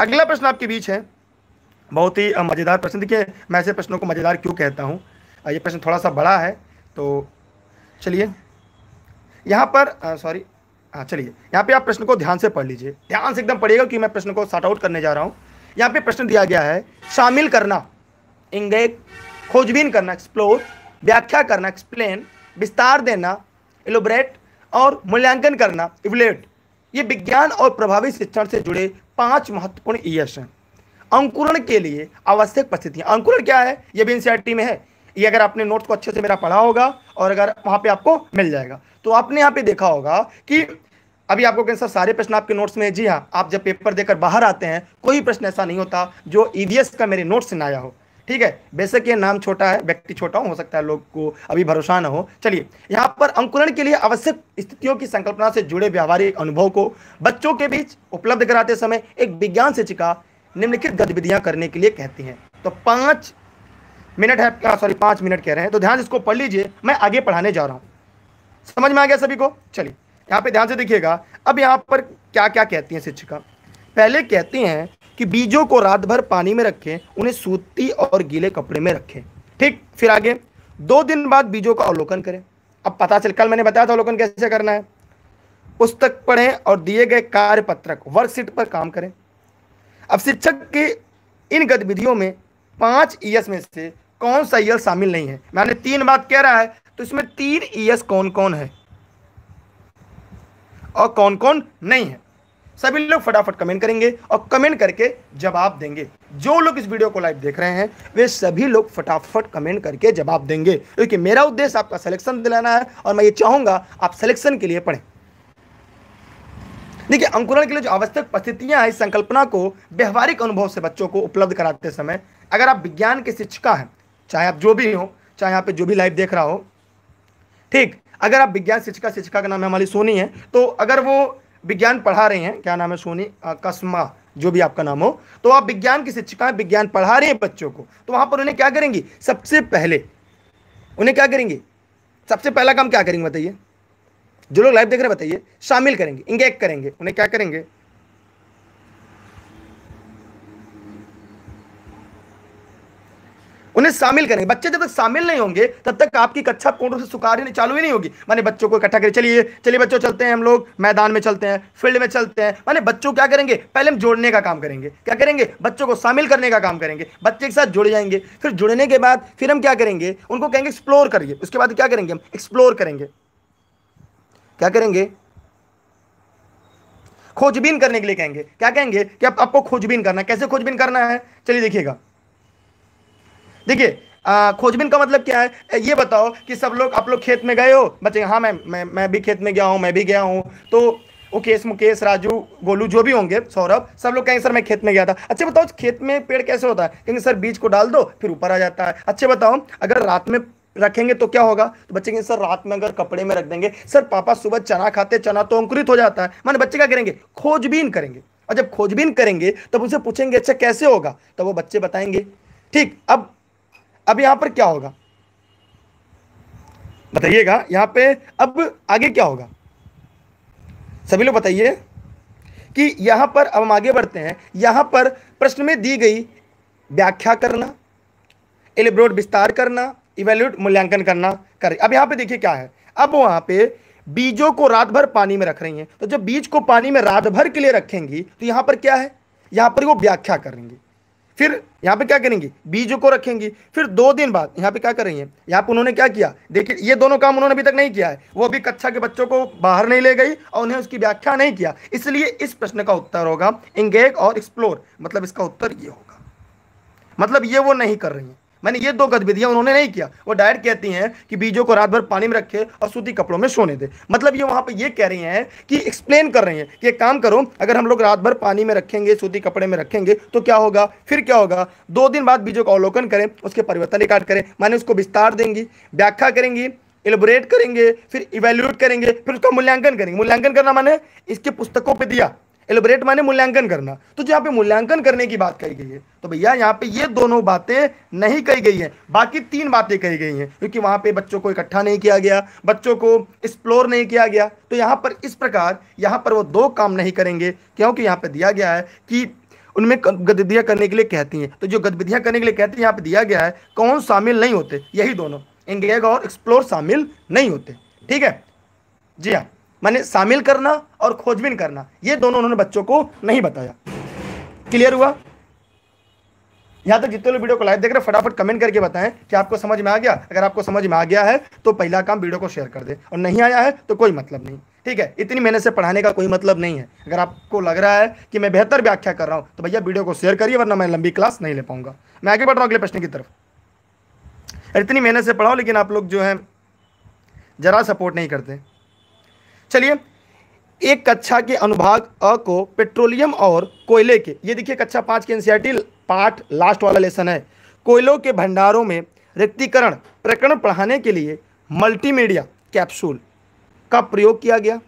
अगला प्रश्न आपके बीच है। बहुत ही मज़ेदार प्रश्न। देखिए, मैं ऐसे प्रश्नों को मज़ेदार क्यों कहता हूँ? ये प्रश्न थोड़ा सा बड़ा है तो चलिए। यहाँ पर सॉरी हाँ चलिए, यहाँ पे आप प्रश्न को ध्यान से पढ़ लीजिए। ध्यान से एकदम पढ़िएगा कि मैं प्रश्न को सॉर्ट आउट करने जा रहा हूँ। यहाँ पे प्रश्न दिया गया है, शामिल करना इंगेक खोजबीन करना एक्सप्लोर व्याख्या करना एक्सप्लेन विस्तार देना एलोबरेट और मूल्यांकन करना इवलेट ये विज्ञान और प्रभावी शिक्षण से जुड़े पाँच महत्वपूर्ण ईएस हैं। अंकुरण के लिए आवश्यक परिस्थितियाँ। अंकुरण क्या है? ये भी एनसीआरटी में है। ये अगर आपने नोट्स को अच्छे से मेरा पढ़ा होगा और अगर वहाँ पे आपको मिल जाएगा। तो आपने यहाँ पे देखा होगा कि अभी आपको कहें सर सारे प्रश्न आपके नोट्स में जी हाँ आप जब पेपर देकर बाहर आते हैं, कोई प्रश्न ऐसा नहीं होता जो ईवीएस का मेरे नोट्स से ना आया हो। ठीक है? बेशक ये नाम छोटा है, व्यक्ति छोटा हो सकता है, लोग को अभी भरोसा ना हो। चलिए, यहाँ पर अंकुरण के लिए आवश्यक स्थितियों की संकल्पना से जुड़े व्यावहारिक अनुभव को बच्चों के बीच उपलब्ध कराते समय एक विज्ञान शिक्षिका निम्नलिखित गतिविधियाँ करने के लिए कहती हैं। तो पाँच मिनट है सॉरी पाँच मिनट कह रहे हैं तो ध्यान से इसको पढ़ लीजिए, मैं आगे पढ़ाने जा रहा हूँ। समझ में आ गया सभी को? चलिए, यहाँ पे ध्यान से देखिएगा, अब यहाँ पर क्या क्या कहती हैं शिक्षिका। पहले कहती हैं कि बीजों को रात भर पानी में रखें, उन्हें सूती और गीले कपड़े में रखें। ठीक, फिर आगे, दो दिन बाद बीजों का अवलोकन करें। अब पता चल, कल मैंने बताया था अवलोकन कैसे करना है। पुस्तक पढ़ें और दिए गए कार्य पत्रक वर्कशीट पर काम करें। अब शिक्षक के इन गतिविधियों में पाँच ईएस में से कौन सा ईएल शामिल नहीं है? मैंने तीन बात कह रहा है तो इसमें तीन ईएस कौन कौन है? और कौन कौन नहीं है? सभी लोग फटाफट कमेंट करेंगे और कमेंट करके जवाब देंगे। जो लोग इस वीडियो को लाइव देख रहे हैं, वे सभी लोग फटाफट कमेंट करके जवाब देंगे। क्योंकि मेरा उद्देश्य आपका सिलेक्शन दिलाना है और मैं ये चाहूँगा आप सिलेक्शन के लिए पढ़ें। देखिए, अंकुरण के लिए जो आवश्यक परिस्थितियाँ हैं, इस संकल्पना को व्यवहारिक अनुभव से बच्चों को उपलब्ध कराते समय, अगर आप विज्ञान के शिक्षिका हैं चाहे आप जो भी हो, चाहे यहाँ पे जो भी लाइव देख रहा हो। ठीक, अगर आप विज्ञान शिक्षिका शिक्षिका का नाम है हमारी सोनी है तो अगर वो विज्ञान पढ़ा रहे हैं, क्या नाम है सोनी? कस्मा, जो भी आपका नाम हो तो आप विज्ञान की शिक्षिका विज्ञान पढ़ा रहे हैं बच्चों को तो वहाँ पर उन्हें क्या करेंगी? सबसे पहले, उन्हें क्या करेंगे? सबसे पहला काम क्या करेंगे बताइए? जो लोग लाइव देख रहे हैं बताइए, शामिल करेंगे इंगेज करेंगे, उन्हें क्या करेंगे? उन्हें शामिल करेंगे बच्चे जब तक शामिल नहीं होंगे, तब तक आपकी कक्षा पूर्ण से ही नहीं, चालू ही नहीं होगी। माने बच्चों को इकट्ठा करें चलिए चलिए बच्चों, चलते हैं हम लोग। मैदान में चलते हैं, फ़ील्ड में चलते हैं। माने बच्चों क्या करेंगे? पहले हम जोड़ने का काम करेंगे। क्या करेंगे? बच्चों को शामिल करने का काम करेंगे। बच्चे के साथ जुड़ जाएँगे। फिर जुड़ने के बाद, फिर हम क्या करेंगे? उनको कहेंगे एक्सप्लोर करिए। उसके बाद क्या करेंगे हम? एक्सप्लोर करेंगे। क्या करेंगे? खोजबीन करने के लिए कहेंगे। क्या कहेंगे? कि आप, आपको खोजबीन करना है। कैसे खोजबीन करना है? चलिए देखिएगा। देखिए खोजबीन का मतलब क्या है? ये बताओ कि सब लोग आप लोग खेत में गए हो? बच्चे हाँ मैं मैं मैं भी खेत में गया हूँ, मैं भी गया हूँ। तो ओकेश मुकेश, राजू, गोलू जो भी होंगे, सौरभ, सब लोग कहेंगे सर, मैं खेत में गया था। अच्छा बताओ, खेत में पेड़ कैसे होता है? कहेंगे, सर, बीज को डाल दो, फिर ऊपर आ जाता है। अच्छे, बताओ, अगर रात में रखेंगे तो क्या होगा? तो बच्चे कहेंगे, सर, रात में अगर कपड़े में रख देंगे, सर, पापा सुबह चना खाते, चना तो अंकुरित हो जाता है। माने बच्चे क्या करेंगे? खोजबीन करेंगे। और जब खोजबीन करेंगे, तब उनसे पूछेंगे अच्छा कैसे होगा? तब वो बच्चे बताएँगे। ठीक, अब अब यहाँ पर क्या होगा? बताइएगा, यहाँ पे अब आगे क्या होगा? सभी लोग बताइए कि यहाँ पर, अब हम आगे बढ़ते हैं, यहाँ पर प्रश्न में दी गई व्याख्या करना एलिब्रोड विस्तार करना इवेल्यूट मूल्यांकन करना, कर। अब यहाँ पे देखिए क्या है। अब वहाँ पे बीजों को रात भर पानी में रख रही हैं। तो जब बीज को पानी में रात भर के लिए रखेंगी तो यहाँ पर क्या है? यहाँ पर वो व्याख्या करेंगी। फिर यहाँ पे क्या करेंगे? बीजों को रखेंगी। फिर दो दिन बाद, यहाँ पे क्या करेंगे यहाँ पे उन्होंने क्या किया? देखिए, ये दोनों काम उन्होंने अभी तक नहीं किया है। वो अभी कक्षा के बच्चों को बाहर नहीं ले गई और उन्हें उसकी व्याख्या नहीं किया। इसलिए इस प्रश्न का उत्तर होगा इंगेज और एक्सप्लोर मतलब इसका उत्तर ये होगा। मतलब ये वो नहीं कर रही है। मैंने ये दो गतिविधियाँ उन्होंने नहीं किया। वो डायरेक्ट कहती हैं कि बीजों को रात भर पानी में रखे और सूती कपड़ों में सोने दे। मतलब ये वहाँ पे ये कह रही हैं कि एक्सप्लेन कर रही हैं कि एक काम करो, अगर हम लोग रात भर पानी में रखेंगे, सूती कपड़े में रखेंगे तो क्या होगा? फिर क्या होगा? दो दिन बाद बीजों का अवलोकन करें, उसके परिवर्तन रिकॉर्ड करें। माने उसको विस्तार देंगी, व्याख्या करेंगी एलिबोरेट करेंगे, फिर इवेल्यूट करेंगे, फिर उसका मूल्यांकन करेंगे। मूल्यांकन करना माने इसके पुस्तकों पर दिया। एलिब्रेट माने मूल्यांकन करना। तो जहाँ पे मूल्यांकन करने की बात कही गई है तो भैया यहाँ पे ये दोनों बातें नहीं कही गई हैं। बाकी तीन बातें कही गई हैं, क्योंकि वहाँ पे बच्चों को इकट्ठा नहीं किया गया, बच्चों को एक्सप्लोर नहीं किया गया। तो यहाँ पर इस प्रकार, यहाँ पर वो दो काम नहीं करेंगे, क्योंकि यहाँ पे दिया गया है कि उनमें गतिविधियाँ करने के लिए कहती हैं। तो जो गतिविधियाँ करने के लिए कहती हैं, यहाँ पे दिया गया है, कौन शामिल नहीं होते, यही दोनों। इंगेग और एक्सप्लोर शामिल नहीं होते। ठीक है? जी हाँ। मैंने शामिल करना और खोजबीन करना, ये दोनों उन्होंने बच्चों को नहीं बताया। क्लियर हुआ? यहाँ तक जितने लोग वीडियो को लाइक देख रहे हैं, फटाफट कमेंट करके बताएँ कि आपको समझ में आ गया। अगर आपको समझ में आ गया है तो पहला काम वीडियो को शेयर कर दे। और नहीं आया है तो कोई मतलब नहीं। ठीक है? इतनी मेहनत से पढ़ाने का कोई मतलब नहीं है। अगर आपको लग रहा है कि मैं बेहतर व्याख्या कर रहा हूँ तो भैया वीडियो को शेयर करिए, वरना मैं लंबी क्लास नहीं ले पाऊँगा। मैं आगे बढ़ रहा हूँ अगले प्रश्न की तरफ़। इतनी मेहनत से पढ़ाओ, लेकिन आप लोग जो है, जरा सपोर्ट नहीं करते। चलिए, एक कक्षा के अनुभाग अ को पेट्रोलियम और कोयले के, ये देखिए कक्षा पाँच के एनसीईआरटी पार्ट लास्ट वाला लेसन है। कोयलों के भंडारों में रिक्तिकरण, प्रकरण पढ़ाने के लिए मल्टीमीडिया कैप्सूल का प्रयोग किया गया।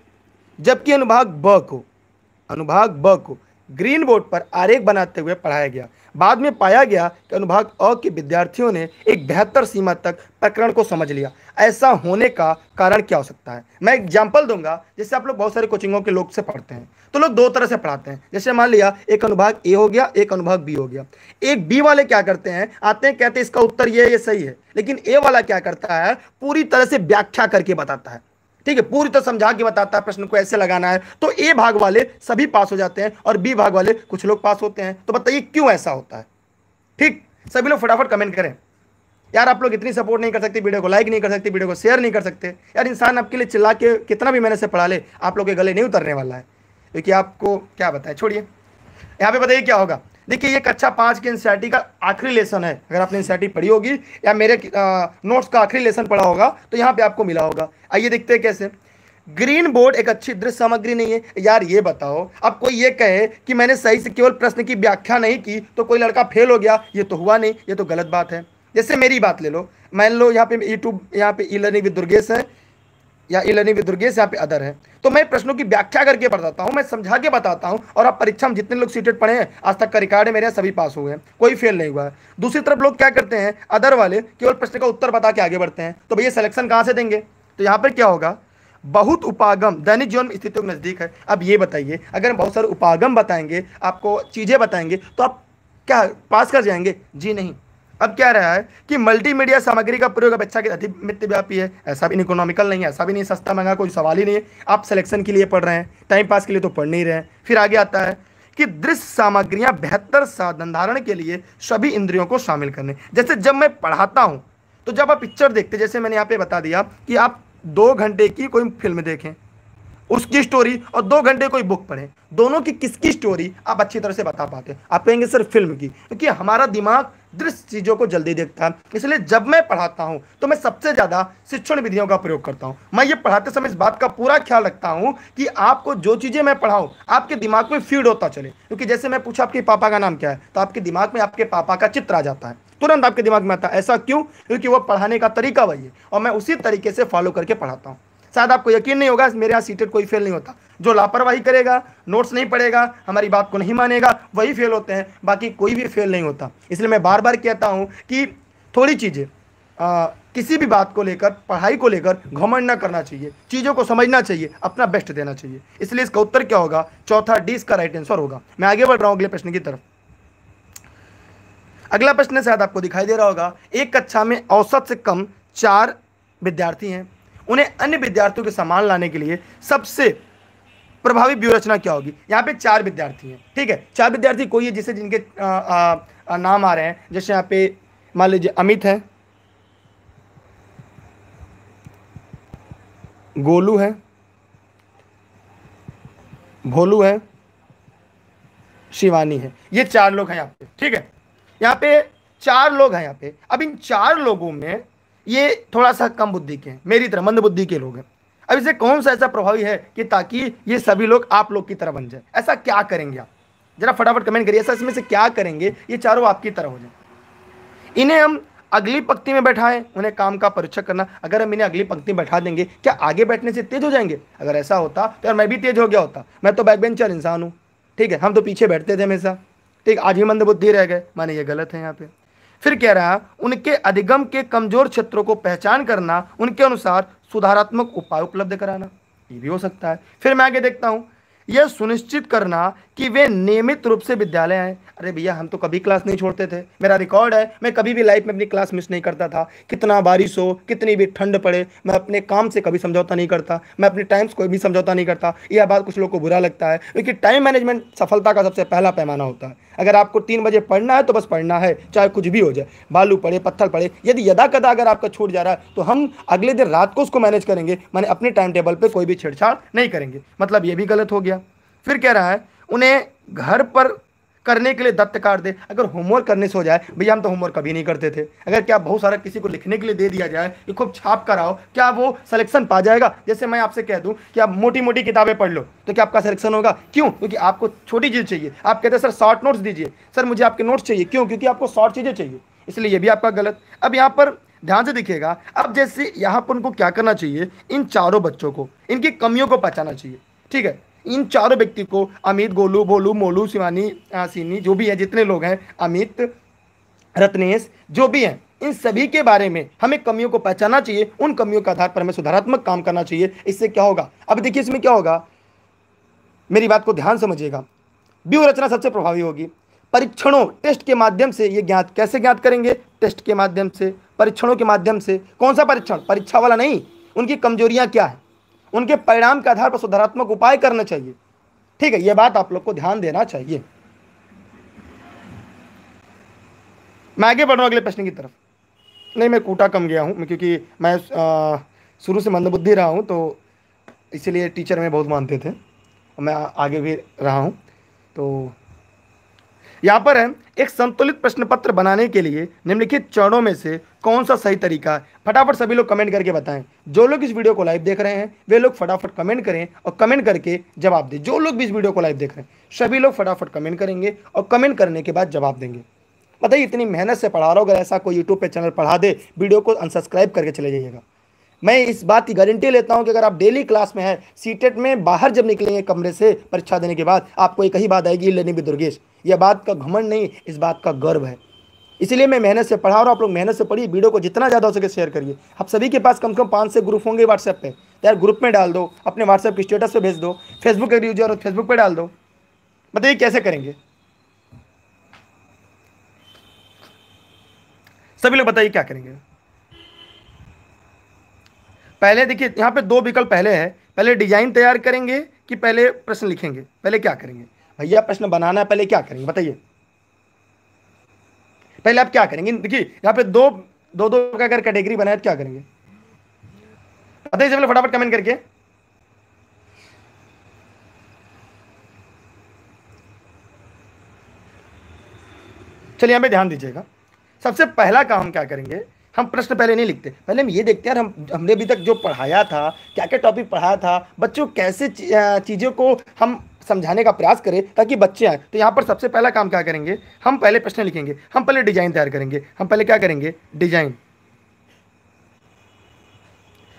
जबकि अनुभाग ब को, अनुभाग ब को ग्रीन बोर्ड पर आरेख बनाते हुए पढ़ाया गया। बाद में पाया गया कि अनुभाग अ के विद्यार्थियों ने एक बेहतर सीमा तक प्रकरण को समझ लिया। ऐसा होने का कारण क्या हो सकता है? मैं एग्ज़ाम्पल दूँगा जैसे आप लोग बहुत सारे कोचिंगों के लोग से पढ़ते हैं। तो लोग दो तरह से पढ़ाते हैं। जैसे मान लिया, एक अनुभाग ए हो गया, एक अनुभाग बी हो गया। एक बी वाले क्या करते हैं? आते हैं, कहते हैं, इसका उत्तर ये ये सही है। लेकिन ए वाला क्या करता है? पूरी तरह से व्याख्या करके बताता है। ठीक है, पूरी तरह समझा के बताता है, प्रश्न को ऐसे लगाना है। तो ए भाग वाले सभी पास हो जाते हैं और बी भाग वाले कुछ लोग पास होते हैं। तो बताइए क्यों ऐसा होता है? ठीक, सभी लोग फटाफट कमेंट करें। यार, आप लोग इतनी सपोर्ट नहीं कर सकते, वीडियो को लाइक नहीं कर सकते, वीडियो को शेयर नहीं कर सकते। यार, इंसान आपके लिए चिल्ला के कितना भी मैंने से पढ़ा ले, आप लोग के गले नहीं उतरने वाला है। क्योंकि आपको क्या बताए, छोड़िए। यहाँ पे बताइए क्या होगा? देखिए, ये कक्षा पाँच की एनसीआरटी का आखिरी लेसन है। अगर आपने एनसीआरटी पढ़ी होगी या मेरे नोट्स का आखिरी लेसन पढ़ा होगा तो यहाँ पे आपको मिला होगा। आइए देखते हैं कैसे। ग्रीन बोर्ड एक अच्छी दृश्य सामग्री नहीं है। यार, ये बताओ, अब कोई ये कहे कि मैंने सही से केवल प्रश्न की व्याख्या नहीं की तो कोई लड़का फेल हो गया, ये तो हुआ नहीं, ये तो गलत बात है। जैसे मेरी बात ले लो। मान लो यहाँ पे यूट्यूब यहाँ पे ई लर्निंग विद दुर्गेश है। या ई लर्निंग दुर्गेश यहाँ पे अदर है। तो मैं प्रश्नों की व्याख्या करके बताता हूँ, मैं समझा के बताता हूँ, और आप परीक्षा में जितने लोग सीटेड पढ़े हैं, आज तक का रिकॉर्ड है मेरे यहाँ सभी पास हुए हैं, कोई फेल नहीं हुआ है। दूसरी तरफ़ लोग क्या करते हैं, अदर वाले केवल प्रश्न का उत्तर बता के आगे बढ़ते हैं। तो भैया सिलेक्शन कहाँ से देंगे? तो यहाँ पर क्या होगा, बहुत उपागम, दैनिक जीवन में स्थितियों के नज़दीक है। अब ये बताइए, अगर हम बहुत सारे उपागम बताएँगे, आपको चीज़ें बताएँगे तो आप क्या, पास कर जाएँगे? जी नहीं। अब क्या रहा है कि मल्टीमीडिया सामग्री का प्रयोग अपेक्षा के अधिक मित्रव्यापी है। ऐसा भी इकोनॉमिकल नहीं है, ऐसा भी नहीं सस्ता महँगा कोई सवाल ही नहीं है। आप सिलेक्शन के लिए पढ़ रहे हैं टाइम पास के लिए तो पढ़ नहीं रहे फिर आगे आता है कि दृश्य सामग्रियाँ बेहतर साधन धारण के लिए सभी इंद्रियों को शामिल करने। जैसे जब मैं पढ़ाता हूँ तो जब आप पिक्चर देखते जैसे मैंने यहाँ पे बता दिया कि आप दो घंटे की कोई फ़िल्म देखें, उसकी स्टोरी और दो घंटे कोई बुक पढ़ें, दोनों की किसकी स्टोरी आप अच्छी तरह से बता पाते हैं। आप कहेंगे, सर फ़िल्म की? क्योंकि हमारा दिमाग दृश्य चीज़ों को जल्दी देखता है। इसलिए जब मैं पढ़ाता हूँ तो मैं सबसे ज़्यादा शिक्षण विधियों का प्रयोग करता हूँ। मैं ये पढ़ाते समय इस बात का पूरा ख्याल रखता हूँ कि आपको जो चीज़ें मैं पढ़ाऊं, आपके दिमाग में फ़ीड होता चले। क्योंकि जैसे मैं पूछा, आपके पापा का नाम क्या है? तो आपके दिमाग में आपके पापा का चित्र आ जाता है। तुरंत आपके दिमाग में आता है। ऐसा क्यों? क्योंकि वो पढ़ाने का तरीका वही है। और मैं उसी तरीके से फॉलो करके पढ़ाता हूँ। शायद आपको यकीन नहीं होगा, मेरे यहाँ सीटेड कोई फेल नहीं होता। जो लापरवाही करेगा नोट्स नहीं पढ़ेगा, हमारी बात को नहीं मानेगा, वही फेल होते हैं, बाकी कोई भी फेल नहीं होता। इसलिए मैं बार बार कहता हूँ कि थोड़ी चीज़ें किसी भी बात को लेकर, पढ़ाई को लेकर घमंड ना करना चाहिए। चीज़ों को समझना चाहिए, अपना बेस्ट देना चाहिए। इसलिए इसका उत्तर क्या होगा? चौथा डी इसका राइट आंसर होगा। मैं आगे बढ़ रहा हूँ अगले प्रश्न की तरफ़। अगला प्रश्न शायद आपको दिखाई दे रहा होगा। एक कक्षा में औसत से कम चार विद्यार्थी हैं। उन्हें अन्य विद्यार्थियों के सामान लाने के लिए सबसे प्रभावी व्यूरचना क्या होगी? यहाँ पे चार विद्यार्थी हैं ठीक है? चार विद्यार्थी कोई है जिसे जिनके आ, आ, नाम आ रहे हैं। जैसे यहाँ पे मान लीजिए अमित है गोलू है भोलू है शिवानी है। ये चार लोग हैं यहाँ पे ठीक है? यहाँ पे चार लोग हैं यहाँ पे। अब इन चार लोगों में ये थोड़ा सा कम बुद्धि के हैं मेरी तरह मंद बुद्धि के लोग हैं। अब इसे कौन सा ऐसा प्रभावी है कि ताकि ये सभी लोग आप लोग की तरह बन जाए? ऐसा क्या करेंगे आप? जरा फटाफट कमेंट करिए, ऐसा इसमें से क्या करेंगे? ये चारों आपकी तरह हो जाए। इन्हें हम अगली पंक्ति में बैठाएँ, उन्हें काम का परीक्षण करना। अगर हम इन्हें अगली पंक्ति में बैठा देंगे, क्या आगे बैठने से तेज हो जाएँगे? अगर ऐसा होता तो यार मैं भी तेज हो गया होता। मैं तो बैक बेंचर इंसान हूँ। ठीक है, हम तो पीछे बैठते थे हमेशा। ठीक, आज ही मंद बुद्धि रह गए। माने ये गलत है यहाँ पे। फिर कह रहा है उनके अधिगम के कमज़ोर क्षेत्रों को पहचान करना, उनके अनुसार सुधारात्मक उपाय उपलब्ध कराना, ये भी हो सकता है। फिर मैं आगे देखता हूँ। यह सुनिश्चित करना कि वे नियमित रूप से विद्यालय आए। अरे भैया, हम तो कभी क्लास नहीं छोड़ते थे। मेरा रिकॉर्ड है, मैं कभी भी लाइफ में अपनी क्लास मिस नहीं करता था। कितना बारिश हो, कितनी भी ठंड पड़े, मैं अपने काम से कभी समझौता नहीं करता। मैं अपने टाइम्स को भी समझौता नहीं करता। यह बात कुछ लोग को बुरा लगता है, क्योंकि टाइम मैनेजमेंट सफलता का सबसे पहला पैमाना होता है। अगर आपको तीन बजे पढ़ना है तो बस पढ़ना है, चाहे कुछ भी हो जाए। बालू पड़े, पत्थर पड़े, यदि यदा कदा अगर आपका छूट जा रहा है तो हम अगले दिन रात को उसको मैनेज करेंगे। मैंने अपने टाइम टेबल पर कोई भी छेड़छाड़ नहीं करेंगे। मतलब ये भी गलत हो गया। फिर कह रहा है उन्हें घर पर करने के लिए दत्त कार्ड दे। अगर होमवर्क करने से हो जाए, भैया हम तो होमवर्क कभी नहीं करते थे। अगर क्या बहुत सारा किसी को लिखने के लिए दे दिया जाए, कि खूब छाप कर आओ, क्या वो सिलेक्शन पा जाएगा? जैसे मैं आपसे कह दूँ कि आप मोटी मोटी किताबें पढ़ लो तो क्या आपका सिलेक्शन होगा? क्यों? क्योंकि आपको छोटी चीज़ चाहिए। आप कहते हैं, सर शॉर्ट नोट्स दीजिए। सर, मुझे आपके नोट्स चाहिए। क्यों? क्योंकि आपको शॉर्ट चीज़ें चाहिए। इसलिए ये भी आपका गलत। अब यहाँ पर ध्यान से दिखेगा अब जैसे यहाँ पर उनको क्या करना चाहिए? इन चारों बच्चों को, इनकी कमियों को पहचाना चाहिए। ठीक है? इन चारों व्यक्ति को अमित, गोलू, भोलू, मोलू, शिवानी सीनी, जो भी है, जितने लोग हैं, अमित, रत्नेश, जो भी हैं, इन सभी के बारे में हमें कमियों को पहचानना चाहिए। उन कमियों के आधार पर हमें सुधारात्मक काम करना चाहिए। इससे क्या होगा? अब देखिए, इसमें क्या होगा? मेरी बात को ध्यान समझिएगा। व्यूह रचना सबसे प्रभावी होगी। परीक्षणों, टेस्ट के माध्यम से ये ज्ञात, कैसे ज्ञात करेंगे? टेस्ट के माध्यम से, परीक्षणों के माध्यम से। कौन सा परीक्षण? परीक्षा वाला नहीं। उनकी कमजोरियाँ क्या है? उनके परिणाम के आधार पर सुधारात्मक उपाय करने चाहिए। ठीक है यह बात आप लोग को ध्यान देना चाहिए। मैं आगे बढ़ रहा हूँ अगले प्रश्न की तरफ़। नहीं, मैं कोटा कम गया हूँ, क्योंकि मैं शुरू से मंदबुद्धि रहा हूँ तो इसीलिए टीचर में बहुत मानते थे। मैं आगे भी रहा हूँ तो यहाँ पर है, एक संतुलित प्रश्न पत्र बनाने के लिए निम्नलिखित चरणों में से कौन सा सही तरीका है? फटाफट सभी लोग कमेंट करके बताएँ। जो लोग इस वीडियो को लाइव देख रहे हैं, वे लोग फटाफट कमेंट करें और कमेंट करके जवाब दें। जो लोग भी इस वीडियो को लाइव देख रहे हैं, सभी लोग फटाफट कमेंट करेंगे और कमेंट करने के बाद जवाब देंगे। बताइए, इतनी मेहनत से पढ़ा रहा हूँ, अगर ऐसा कोई यूट्यूब पर चैनल पढ़ा दे, वीडियो को अनसब्सक्राइब करके चले जाइएगा। मैं इस बात की गारंटी लेता हूँ कि अगर आप डेली क्लास में है सीटेट में बाहर जब निकलेंगे कमरे से परीक्षा देने के बाद, आपको एक ही बात आएगी लेनी भी दुर्गेश यह बात का घमंड नहीं, इस बात का गर्व है। इसलिए मैं मेहनत से पढ़ा रहा हूँ आप लोग मेहनत से पढ़िए वीडियो को जितना ज़्यादा हो सके शेयर करिए। आप सभी के पास कम से कम पाँच से ग्रुप होंगे व्हाट्सएप पे। तो यार ग्रुप में डाल दो, अपने व्हाट्सएप के स्टेटस पे भेज दो फेसबुक का यूज़र हो फेसबुक पे डाल दो। बताइए कैसे करेंगे? सभी लोग बताइए क्या करेंगे? पहले देखिए, यहाँ पे दो विकल्प पहले है। पहले डिज़ाइन तैयार करेंगे कि पहले प्रश्न लिखेंगे। पहले क्या करेंगे? भैया प्रश्न बनाना है, पहले क्या करेंगे? बताइए। पहले आप क्या करेंगे? देखिए, यहाँ पे दो दो दो का अगर कैटेगरी बनाए तो क्या करेंगे? बताइए पहले फटाफट कमेंट करके। चलिए, यहाँ पे ध्यान दीजिएगा। सबसे पहला काम क्या करेंगे? हम प्रश्न पहले नहीं लिखते। पहले हम ये देखते हैं, हम, हमने अभी तक जो पढ़ाया था क्या क्या टॉपिक पढ़ाया था, बच्चों कैसे चीज़ों को हम समझाने का प्रयास करें ताकि बच्चे आए। तो यहाँ पर सबसे पहला काम क्या करेंगे? हम पहले प्रश्न लिखेंगे। हम पहले डिज़ाइन तैयार करेंगे। हम पहले क्या करेंगे? डिज़ाइन।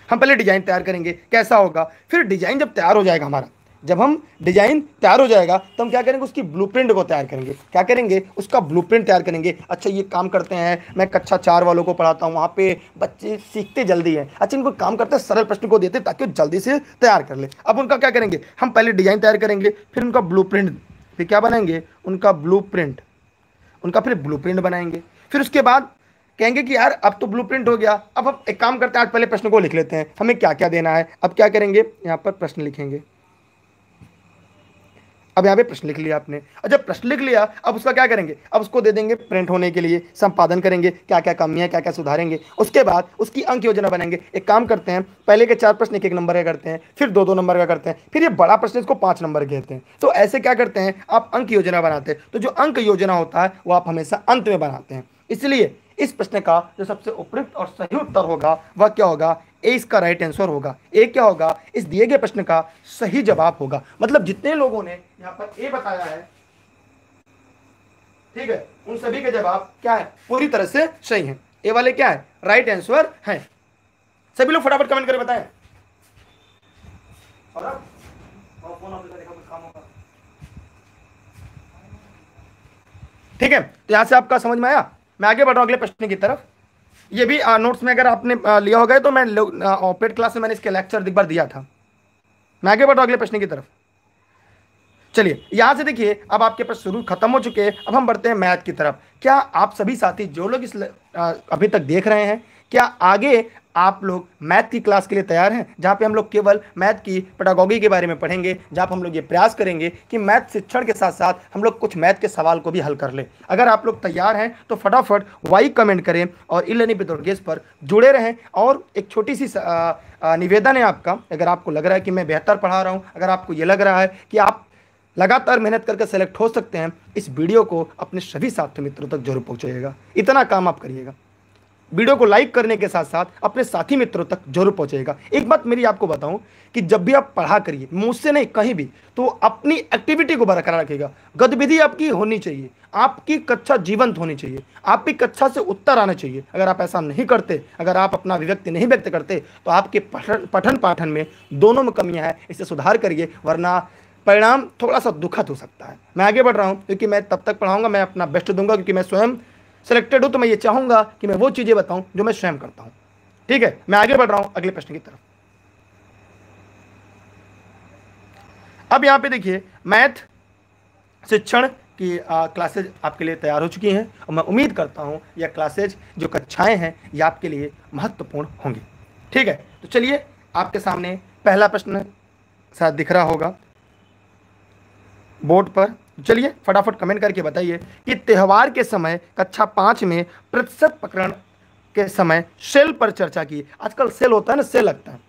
हम पहले डिज़ाइन तैयार करेंगे। कैसा होगा? फिर डिज़ाइन जब तैयार हो जाएगा हमारा जब हम डिज़ाइन तैयार हो जाएगा तो हम क्या करेंगे, उसकी ब्लूप्रिंट को तैयार करेंगे। क्या करेंगे? उसका ब्लूप्रिंट तैयार करेंगे। अच्छा ये काम करते हैं, मैं कक्षा चार वालों को पढ़ाता हूँ, वहाँ पे बच्चे सीखते जल्दी हैं। अच्छा इनको काम करते हैं, सरल प्रश्न को देते ताकि वो जल्दी से तैयार कर ले। अब उनका क्या करेंगे? हम पहले डिज़ाइन तैयार करेंगे, फिर उनका ब्लू फिर क्या बनाएँगे? उनका ब्लू उनका फिर ब्लू बनाएँगे। फिर उसके बाद कहेंगे कि, यार, अब तो ब्लूप्रिंट हो गया। अब हम एक काम करते हैं, आज पहले प्रश्न को लिख लेते हैं, हमें क्या क्या देना है? अब क्या करेंगे? यहाँ पर प्रश्न लिखेंगे। अब यहाँ पे प्रश्न लिख लिया आपने। और जब प्रश्न लिख लिया, अब उसका क्या करेंगे? अब उसको दे देंगे प्रिंट होने के लिए, संपादन करेंगे क्या क्या कमियाँ क्या क्या सुधारेंगे। उसके बाद उसकी अंक योजना बनाएँगे। एक काम करते हैं, पहले के चार प्रश्न एक एक नंबर का करते हैं, फिर दो दो नंबर का करते हैं, फिर ये बड़ा प्रश्न इसको पाँच नंबर कहते हैं। तो ऐसे क्या करते हैं, आप अंक योजना बनाते हैं। तो जो अंक योजना होता है, वो आप हमेशा अंत में बनाते हैं। इसलिए इस प्रश्न का जो सबसे उपयुक्त और सही उत्तर होगा, वह क्या होगा? ए इसका राइट आंसर होगा. ए क्या होगा? इस दिए गए प्रश्न का सही जवाब होगा. मतलब जितने लोगों ने यहाँ पर ए बताया है, ठीक है, उन सभी के जवाब क्या है? पूरी तरह से सही है. ए वाले क्या है? राइट आंसर है. सभी लोग फटाफट कमेंट करके बताएँ. ठीक है तो यहाँ से आपका समझ में आया? मैं आगे बढ़ रहा हूँ अगले प्रश्न की तरफ़. ये भी नोट्स में अगर आपने लिया होगा तो मैं ऑपरेट क्लास में मैंने इसके लेक्चर एक बार दिया था। मैं आगे बढ़ाऊँ अगले प्रश्न की तरफ़। चलिए, यहाँ से देखिए, अब आपके पास शुरू खत्म हो चुके हैं। अब हम बढ़ते हैं मैथ की तरफ़। क्या आप सभी साथी जो लोग इस अभी तक देख रहे हैं, क्या आगे आप लोग मैथ की क्लास के लिए तैयार हैं, जहाँ पे हम लोग केवल मैथ की पेडागोगी के बारे में पढ़ेंगे, जहाँ पर हम लोग ये प्रयास करेंगे कि मैथ शिक्षण के साथ साथ हम लोग कुछ मैथ के सवाल को भी हल कर लें। अगर आप लोग तैयार हैं तो फटाफट वाई कमेंट करें और इलनी पितुर्गेश पर जुड़े रहें। और एक छोटी सी निवेदन है आपका, अगर आपको लग रहा है कि मैं बेहतर पढ़ा रहा हूँ, अगर आपको ये लग रहा है कि आप लगातार मेहनत करके सेलेक्ट हो सकते हैं, इस वीडियो को अपने सभी साथी मित्रों तक ज़रूर पहुँचाइएगा। इतना काम आप करिएगा। वीडियो को लाइक करने के साथ साथ अपने साथी मित्रों तक ज़रूर पहुंचेगा। एक बात मेरी आपको बताऊँ कि जब भी आप पढ़ा करिए मुझसे नहीं, कहीं भी तो अपनी एक्टिविटी को बरकरार रखेगा गतिविधि आपकी होनी चाहिए। आपकी कक्षा जीवंत होनी चाहिए। आपकी कक्षा से उत्तर आना चाहिए। अगर आप ऐसा नहीं करते, अगर आप अपना अभिव्यक्ति नहीं व्यक्त करते तो आपके पठन पठन पाठन में दोनों में कमियाँ हैं। इसे सुधार करिए, वरना परिणाम थोड़ा सा दुखद हो सकता है। मैं आगे बढ़ रहा हूँ, क्योंकि मैं तब तक पढ़ाऊँगा, मैं अपना बेस्ट दूँगा, क्योंकि मैं स्वयं सिलेक्टेड हूँ तो मैं ये चाहूँगा कि मैं वो चीज़ें बताऊँ जो मैं स्वयं करता हूँ। ठीक है? मैं आगे बढ़ रहा हूँ अगले प्रश्न की तरफ़। अब यहाँ पे देखिए, मैथ, शिक्षण की क्लासेज आपके लिए तैयार हो चुकी हैं और मैं उम्मीद करता हूँ यह क्लासेज जो कक्षाएँ हैं, ये आपके लिए महत्वपूर्ण होंगी। ठीक है? तो चलिए, आपके सामने पहला प्रश्न शायद दिख रहा होगा। बोर्ड पर चलिए फटाफट कमेंट करके बताइए कि त्यौहार के समय, कक्षा पाँच में प्रतिशत प्रकरण के समय सेल पर चर्चा की। आजकल सेल होता है ना, सेल लगता है।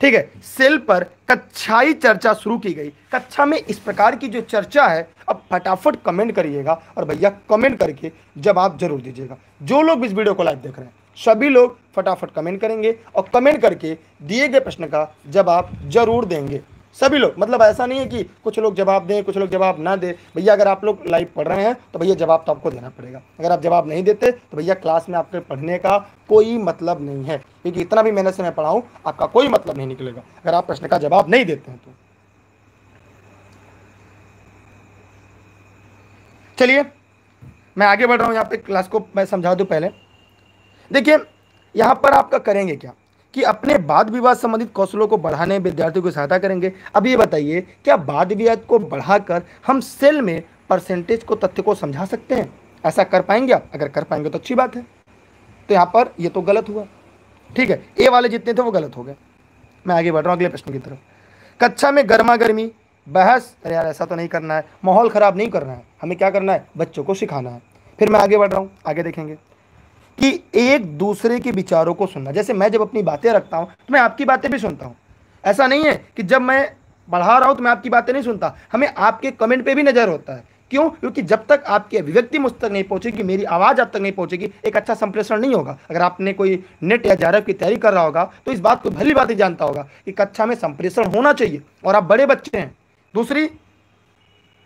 ठीक है, सेल पर कक्षाई चर्चा शुरू की गई। कक्षा में इस प्रकार की जो चर्चा है, अब फटाफट कमेंट करिएगा और भैया कमेंट करके जवाब ज़रूर दीजिएगा। जो लोग इस वीडियो को लाइव देख रहे हैं, सभी लोग फटाफट कमेंट करेंगे और कमेंट करके दिए गए प्रश्न का जवाब ज़रूर देंगे। सभी लोग मतलब ऐसा नहीं है कि कुछ लोग जवाब दें, कुछ लोग जवाब ना दें। भैया, अगर आप लोग लाइव पढ़ रहे हैं तो भैया जवाब तो आपको देना पड़ेगा। अगर आप जवाब नहीं देते तो भैया क्लास में आपके पढ़ने का कोई मतलब नहीं है। क्योंकि इतना भी मेहनत से मैं पढ़ाऊँ आपका कोई मतलब नहीं निकलेगा। अगर आप प्रश्न का जवाब नहीं देते हैं तो। चलिए, मैं आगे बढ़ रहा हूँ, यहाँ पे क्लास को मैं समझा दूँ पहले। देखिए, यहाँ पर आपका करेंगे क्या? कि अपने वाद विवाद संबंधित कौशलों को बढ़ाने में विद्यार्थियों को सहायता करेंगे। अब ये बताइए, क्या वाद विवाद को बढ़ाकर हम सेल में परसेंटेज को, तथ्य को समझा सकते हैं? ऐसा कर पाएँगे आप? अगर कर पाएँगे तो अच्छी बात है। तो यहाँ पर ये तो गलत हुआ। ठीक है, ए वाले जितने थे वो गलत हो गए। मैं आगे बढ़ रहा हूँ अगले प्रश्न की तरफ़। कक्षा में गर्मा गर्मी, बहस, अरे यार ऐसा तो नहीं करना है। माहौल ख़राब नहीं करना है। हमें क्या करना है? बच्चों को सिखाना है। फिर मैं आगे बढ़ रहा हूँ, आगे देखेंगे। कि एक दूसरे के विचारों को सुनना। जैसे मैं जब अपनी बातें रखता हूँ तो मैं आपकी बातें भी सुनता हूँ। ऐसा नहीं है कि जब मैं बढ़ा रहा हूँ तो मैं आपकी बातें नहीं सुनता। हमें आपके कमेंट पे भी नज़र होता है। क्यों? क्योंकि जब तक आपकी अभिव्यक्ति मुझ तक नहीं पहुंचेगी, मेरी आवाज़ आप तक नहीं पहुंचेगी, एक अच्छा संप्रेषण नहीं होगा। अगर आपने कोई नेट या जारफ की तैयारी कर रहा होगा तो इस बात को भली बात ही जानता होगा कि कक्षा में संप्रेषण होना चाहिए और आप बड़े बच्चे हैं। दूसरी,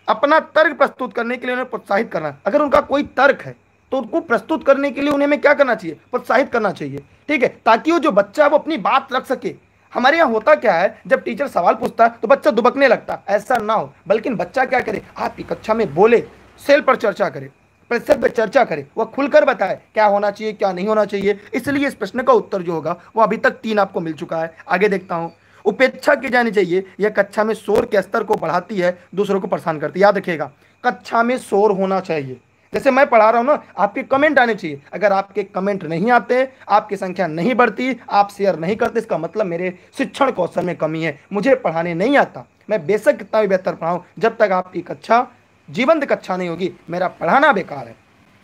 अपना तर्क प्रस्तुत करने के लिए उन्हें प्रोत्साहित करना। अगर उनका कोई तर्क है तो उनको प्रस्तुत करने के लिए उन्हें हमें क्या करना चाहिए? प्रोत्साहित करना चाहिए। ठीक है? ताकि वो जो बच्चा है, वो अपनी बात रख सके। हमारे यहाँ होता क्या है? जब टीचर सवाल पूछता है तो बच्चा दुबकने लगता है। ऐसा ना हो। बल्कि बच्चा क्या करे? आपकी कक्षा में बोले, सेल पर चर्चा करे, प्रतिशत पर चर्चा करे, वह खुलकर बताए, क्या होना चाहिए, क्या नहीं होना चाहिए। इसलिए इस प्रश्न का उत्तर जो होगा, वो अभी तक तीन आपको मिल चुका है। आगे देखता हूँ। उपेक्षा की जानी चाहिए। यह कक्षा में शोर के स्तर को बढ़ाती है, दूसरों को परेशान करती है। याद रखिएगा, कक्षा में शोर होना चाहिए। जैसे मैं पढ़ा रहा हूँ ना, आपके कमेंट आने चाहिए। अगर आपके कमेंट नहीं आते, आपकी संख्या नहीं बढ़ती, आप शेयर नहीं करते, इसका मतलब मेरे शिक्षण कौशल में कमी है, मुझे पढ़ाने नहीं आता। मैं बेशक कितना भी बेहतर पढ़ाऊँ, जब तक आपकी कक्षा, जीवंत कक्षा नहीं होगी, मेरा पढ़ाना बेकार है।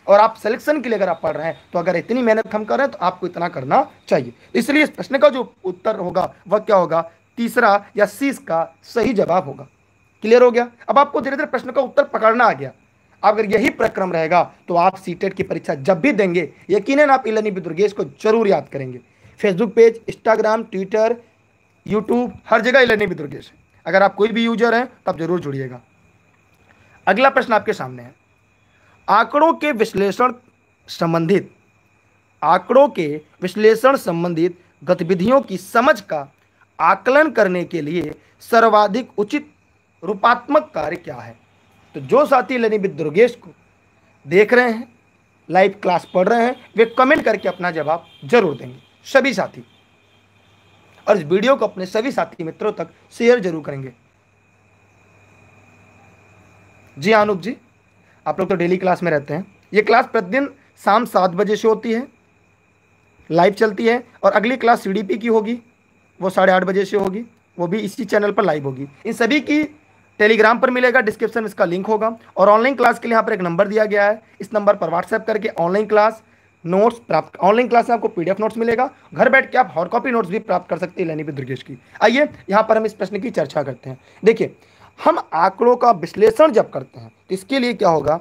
और आप सिलेक्शन के लिए अगर आप पढ़ रहे हैं तो अगर इतनी मेहनत हम कर रहे हैं तो आपको इतना करना चाहिए। इसलिए इस प्रश्न का जो उत्तर होगा, वह क्या होगा? तीसरा या शीश का सही जवाब होगा। क्लियर हो गया? अब आपको धीरे धीरे प्रश्न का उत्तर पकड़ना आ गया। अगर यही प्रक्रम रहेगा तो आप सीटेट की परीक्षा जब भी देंगे, यकीनन आप इलानी दुर्गेश को ज़रूर याद करेंगे। Facebook page Instagram Twitter YouTube हर जगह इलानी दुर्गेश अगर आप कोई भी यूज़र हैं तो आप ज़रूर जुड़िएगा। अगला प्रश्न आपके सामने है। आंकड़ों के विश्लेषण संबंधित, आंकड़ों के विश्लेषण संबंधित गतिविधियों की समझ का आकलन करने के लिए सर्वाधिक उचित रूपात्मक कार्य क्या है? तो जो साथी लनिबित दुर्गेश को देख रहे हैं लाइव क्लास पढ़ रहे हैं, वे कमेंट करके अपना जवाब ज़रूर देंगे। सभी साथी। और इस वीडियो को अपने सभी साथी मित्रों तक शेयर ज़रूर करेंगे। जी अनुप जी, आप लोग तो डेली क्लास में रहते हैं। ये क्लास प्रतिदिन शाम सात बजे से होती है। लाइव चलती है और अगली क्लास सीडीपी की होगी, वो साढ़े आठ बजे से होगी, वो भी इसी चैनल पर लाइव होगी। इन सभी की टेलीग्राम पर मिलेगा, डिस्क्रिप्शन में इसका लिंक होगा। और ऑनलाइन क्लास के लिए यहाँ पर एक नंबर दिया गया है। इस नंबर पर व्हाट्सएप करके ऑनलाइन क्लास नोट्स प्राप्त ऑनलाइन क्लास में आपको पीडीएफ नोट्स मिलेगा। घर बैठ के आप हॉर्ड कॉपी नोट्स भी प्राप्त कर सकते हैं लैनी दुर्गेश की। आइए, यहाँ पर हम इस प्रश्न की चर्चा करते हैं। देखिए, हम आंकड़ों का विश्लेषण जब करते हैं तो इसके लिए क्या होगा?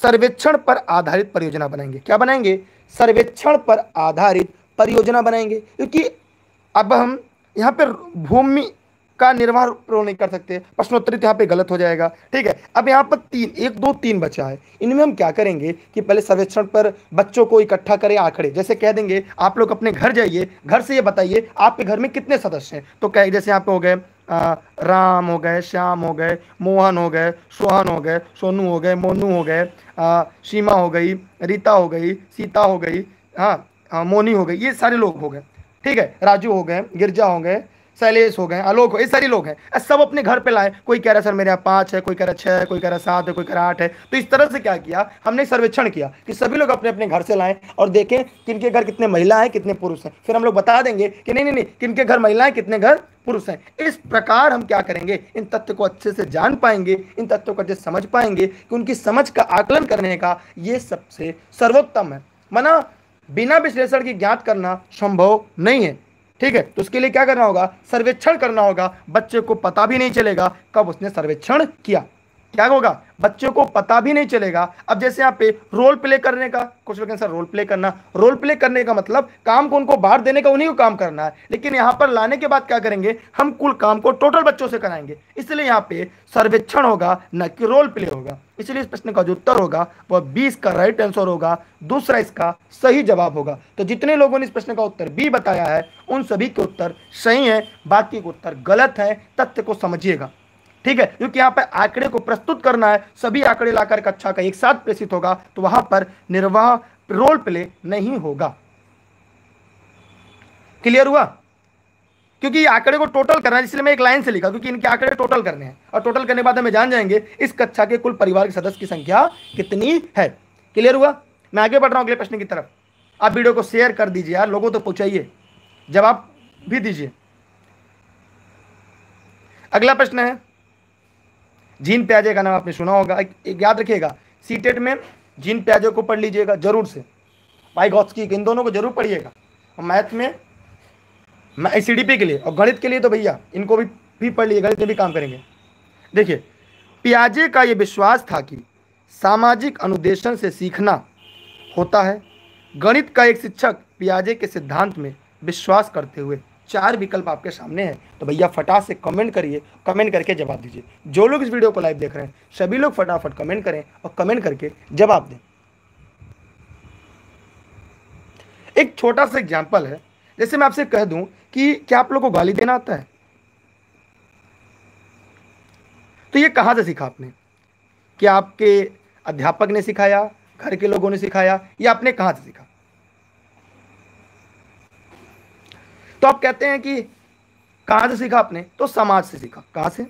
सर्वेक्षण पर आधारित परियोजना बनाएँगे। क्या बनाएँगे? सर्वेक्षण पर आधारित परियोजना बनाएँगे। क्योंकि अब हम यहाँ पर भूमि का निर्वाह प्रयोग नहीं कर सकते। प्रश्नोत्तरित यहाँ पे गलत हो जाएगा। ठीक है अब यहाँ पर तीन एक दो तीन बचा है। इनमें हम क्या करेंगे कि पहले सर्वेक्षण पर बच्चों को इकट्ठा करें आंकड़े। जैसे कह देंगे आप लोग अपने घर जाइए घर से ये बताइए आपके घर में कितने सदस्य हैं? तो कह जैसे यहाँ पे हो गए आ, राम हो गए श्याम हो गए मोहन हो गए सोहन हो गए सोनू हो गए मोनू हो गए सीमा हो गई रीता हो गई सीता हो गई हाँ मोनी हो गई ये सारे लोग हो गए। ठीक है राजू हो गए गिरजा हो गए शैलेश हो गए आलोक हो, ये सारे लोग हैं। सब अपने घर पे लाए। कोई कह रहा है, सर, मेरे यहाँ पाँच है, कोई कह रहा छः है, कोई कह रहा सात है, कोई कह रहा आठ है। तो इस तरह से क्या किया? हमने सर्वेक्षण किया कि सभी लोग अपने अपने घर से लाएँ और देखें किनके घर कितने महिला हैं, कितने पुरुष हैं। फिर हम लोग बता देंगे कि नहीं नहीं नहीं किनके घर महिलाएँ कितने घर पुरुष हैं। इस प्रकार हम क्या करेंगे? इन तथ्य को अच्छे से जान पाएँगे, इन तथ्यों को अच्छे समझ पाएँगे कि उनकी समझ का आकलन करने का ये सबसे सर्वोत्तम है। मना, बिना विश्लेषण की ज्ञात करना संभव नहीं है। ठीक है? तो उसके लिए क्या करना होगा? सर्वेक्षण करना होगा। बच्चे को पता भी नहीं चलेगा। कब उसने सर्वेक्षण किया? क्या होगा? बच्चों को पता भी नहीं चलेगा। अब जैसे यहाँ पे रोल प्ले करने का, कुछ लोग सर रोल प्ले करना। रोल प्ले करने का मतलब काम को उनको बाहर देने का, उन्हीं को काम करना है। लेकिन यहाँ पर लाने के बाद क्या करेंगे? हम कुल काम को टोटल बच्चों से कराएँगे। इसलिए यहाँ पे सर्वेक्षण होगा, न कि रोल प्ले होगा। इसलिए इस प्रश्न का जो उत्तर होगा, वह बीस का राइट आंसर होगा, दूसरा इसका सही जवाब होगा। तो जितने लोगों ने इस प्रश्न का उत्तर बी बताया है, उन सभी के उत्तर सही है, बाकी के उत्तर गलत है, तथ्य को समझिएगा। ठीक है? क्योंकि यहाँ पर आंकड़े को प्रस्तुत करना है, सभी आंकड़े लाकर कक्षा का एक साथ प्रेषित होगा तो वहाँ पर निर्वाह रोल प्ले नहीं होगा। क्लियर हुआ? क्योंकि आंकड़े को टोटल करना है, इसलिए मैं एक लाइन से लिखा, क्योंकि इनके आंकड़े टोटल करने हैं। और टोटल करने के बाद हमें जान जाएँगे, इस कक्षा के कुल परिवार के सदस्य की संख्या कितनी है। क्लियर हुआ? मैं आगे बढ़ रहा हूँ अगले प्रश्न की तरफ़। आप वीडियो को शेयर कर दीजिए यार, लोगों तो पहुंचाइए। जवाब भी दीजिए। अगला प्रश्न है जीन प्याजे का नाम आपने सुना होगा। एक याद रखिएगा, सीटेट में जीन प्याजे को पढ़ लीजिएगा, ज़रूर से। भाई की इन दोनों को ज़रूर पढ़िएगा। और मैथ में, मैं सी डी के लिए, और गणित के लिए तो भैया, इनको भी भी पढ़ लीजिए, गणित में भी काम करेंगे। देखिए, प्याजे का ये विश्वास था कि सामाजिक अनुदेशन से सीखना होता है। गणित का एक शिक्षक पियाजे के सिद्धांत में विश्वास करते हुए चार विकल्प आपके सामने हैं। तो भैया फटाक से कमेंट करिए कमेंट करके जवाब दीजिए। जो लोग इस वीडियो को लाइव देख रहे हैं, सभी लोग फटाफट कमेंट करें और कमेंट करके जवाब दें। एक छोटा सा एग्ज़ाम्पल है। जैसे मैं आपसे कह दूँ कि क्या आप लोग को गाली देना आता है? तो ये कहाँ से सीखा आपने? क्या आपके अध्यापक ने सिखाया? घर के लोगों ने सिखाया? या आपने कहाँ से सीखा? तो आप कहते हैं कि कहाँ से सीखा आपने? तो समाज से सीखा। कहाँ से?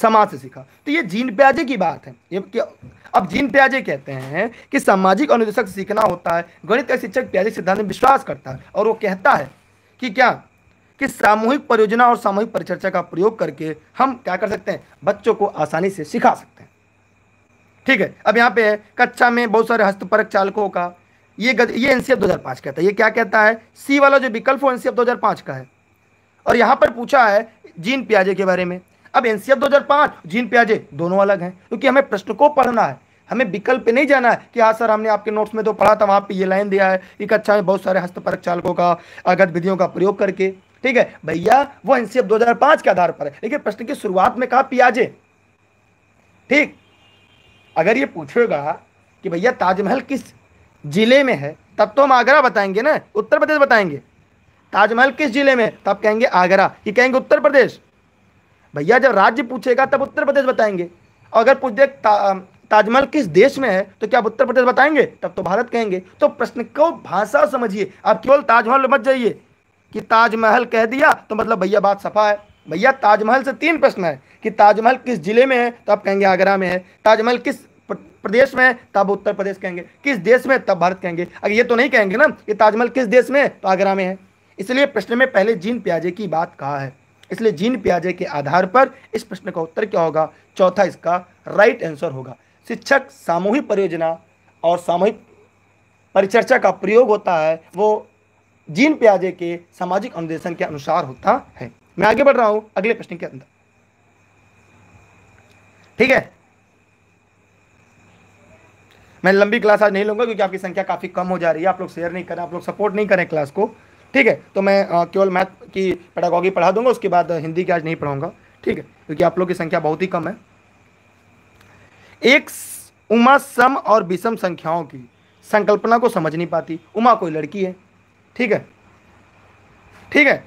समाज से सीखा। तो ये जीन प्याजे की बात है। ये क्या? अब जीन प्याजे कहते हैं कि सामाजिक अनुदेशक सीखना होता है, गणित का शिक्षक प्याजे सिद्धांत में विश्वास करता है और वो कहता है कि क्या? कि सामूहिक परियोजना और सामूहिक परिचर्चा का प्रयोग करके हम क्या कर सकते हैं? बच्चों को आसानी से सिखा सकते हैं। ठीक है? अब यहाँ पे है, कक्षा में बहुत सारे हस्तपरक चालकों का ये गद, ये एनसीएफ 2005 कहता है। ये क्या कहता है? सी वाला जो विकल्प वो एनसीएफ 2005 का है। और यहाँ पर पूछा है जीन प्याजे के बारे में। अब एनसीएफ 2005 जीन प्याजे दोनों अलग हैं क्योंकि हमें प्रश्न को पढ़ना है। हमें विकल्प पे नहीं जाना है कि हाँ सर हमने आपके नोट्स में तो पढ़ा था वहाँ पे ये लाइन दिया है एक अच्छा में बहुत सारे हस्तपरक चालकों का गतिविधियों का प्रयोग करके। ठीक है? भैया वो एनसीएफ 2005 के आधार पर है। लेकिन प्रश्न की शुरुआत में कहा पियाजे? ठीक? अगर ये पूछेगा कि भैया ताजमहल किस ज़िले में है तब तो हम आगरा बताएँगे ना? उत्तर प्रदेश बताएँगे। ताजमहल किस ज़िले में तब कहेंगे आगरा। ये कहेंगे उत्तर प्रदेश। भैया जब राज्य पूछेगा तब उत्तर प्रदेश बताएँगे। और अगर पूछ दे ता, ताजमहल किस देश में है तो क्या आप उत्तर प्रदेश बताएँगे? तब तो भारत कहेंगे। तो प्रश्न को भाषा समझिए। आप केवल ताजमहल मत जाइए। कि ताजमहल कह दिया तो मतलब भैया बात सफ़ा है। भैया ताजमहल से तीन प्रश्न है। कि ताजमहल किस ज़िले में है तो आप कहेंगे आगरा में है। ताजमहल किस प्रदेश में, तब उत्तर प्रदेश कहेंगे। किस देश में, तब भारत कहेंगे। अगर ये तो नहीं कहेंगे ना कि ताजमहल किस देश में तो आगरा में है। इसलिए प्रश्न में पहले जीन प्याजे की बात कहा है। इसलिए जीन प्याजे के आधार पर इस प्रश्न का उत्तर क्या होगा? चौथा इसका राइट आंसर होगा। शिक्षक सामूहिक परियोजना और सामूहिक परिचर्चा का प्रयोग होता है, वो जीन प्याजे के सामाजिक अनुदेशन के अनुसार होता है। मैं आगे बढ़ रहा हूँ, अगले प्रश्न के अंदर। ठीक है? मैं लंबी क्लास आज नहीं लूँगा क्योंकि आपकी संख्या काफ़ी कम हो जा रही है। आप लोग शेयर नहीं करें, आप लोग सपोर्ट नहीं करें क्लास को। ठीक है? तो मैं केवल मैथ की पेडागॉगी पढ़ा दूँगा, उसके बाद हिंदी की आज नहीं पढ़ाऊँगा। ठीक है? क्योंकि आप लोग की संख्या बहुत ही कम है। एक उमा सम और विषम संख्याओं की संकल्पना को समझ नहीं पाती। उमा कोई लड़की है। ठीक है? ठीक है?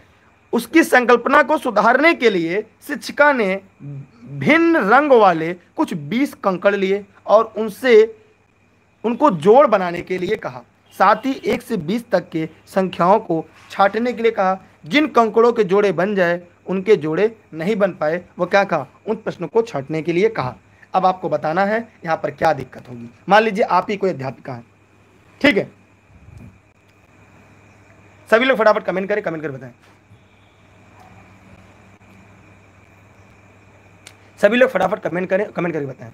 उसकी संकल्पना को सुधारने के लिए शिक्षिका ने भिन्न रंग वाले कुछ बीस कंकड़ लिए और उनसे उनको जोड़ बनाने के लिए कहा। साथ ही एक से बीस तक के संख्याओं को छाटने के लिए कहा। जिन कंकड़ों के जोड़े बन जाए, उनके जोड़े नहीं बन पाए वो क्या कहा? उन प्रश्नों को छाटने के लिए कहा। अब आपको बताना है, यहाँ पर क्या दिक्कत होगी। मान लीजिए आप ही कोई अध्यापिका है। ठीक है? सभी लोग फटाफट कमेंट करें कमेंट कर बताएँ। सभी लोग फटाफट कमेंट करें कमेंट करके बताएँ।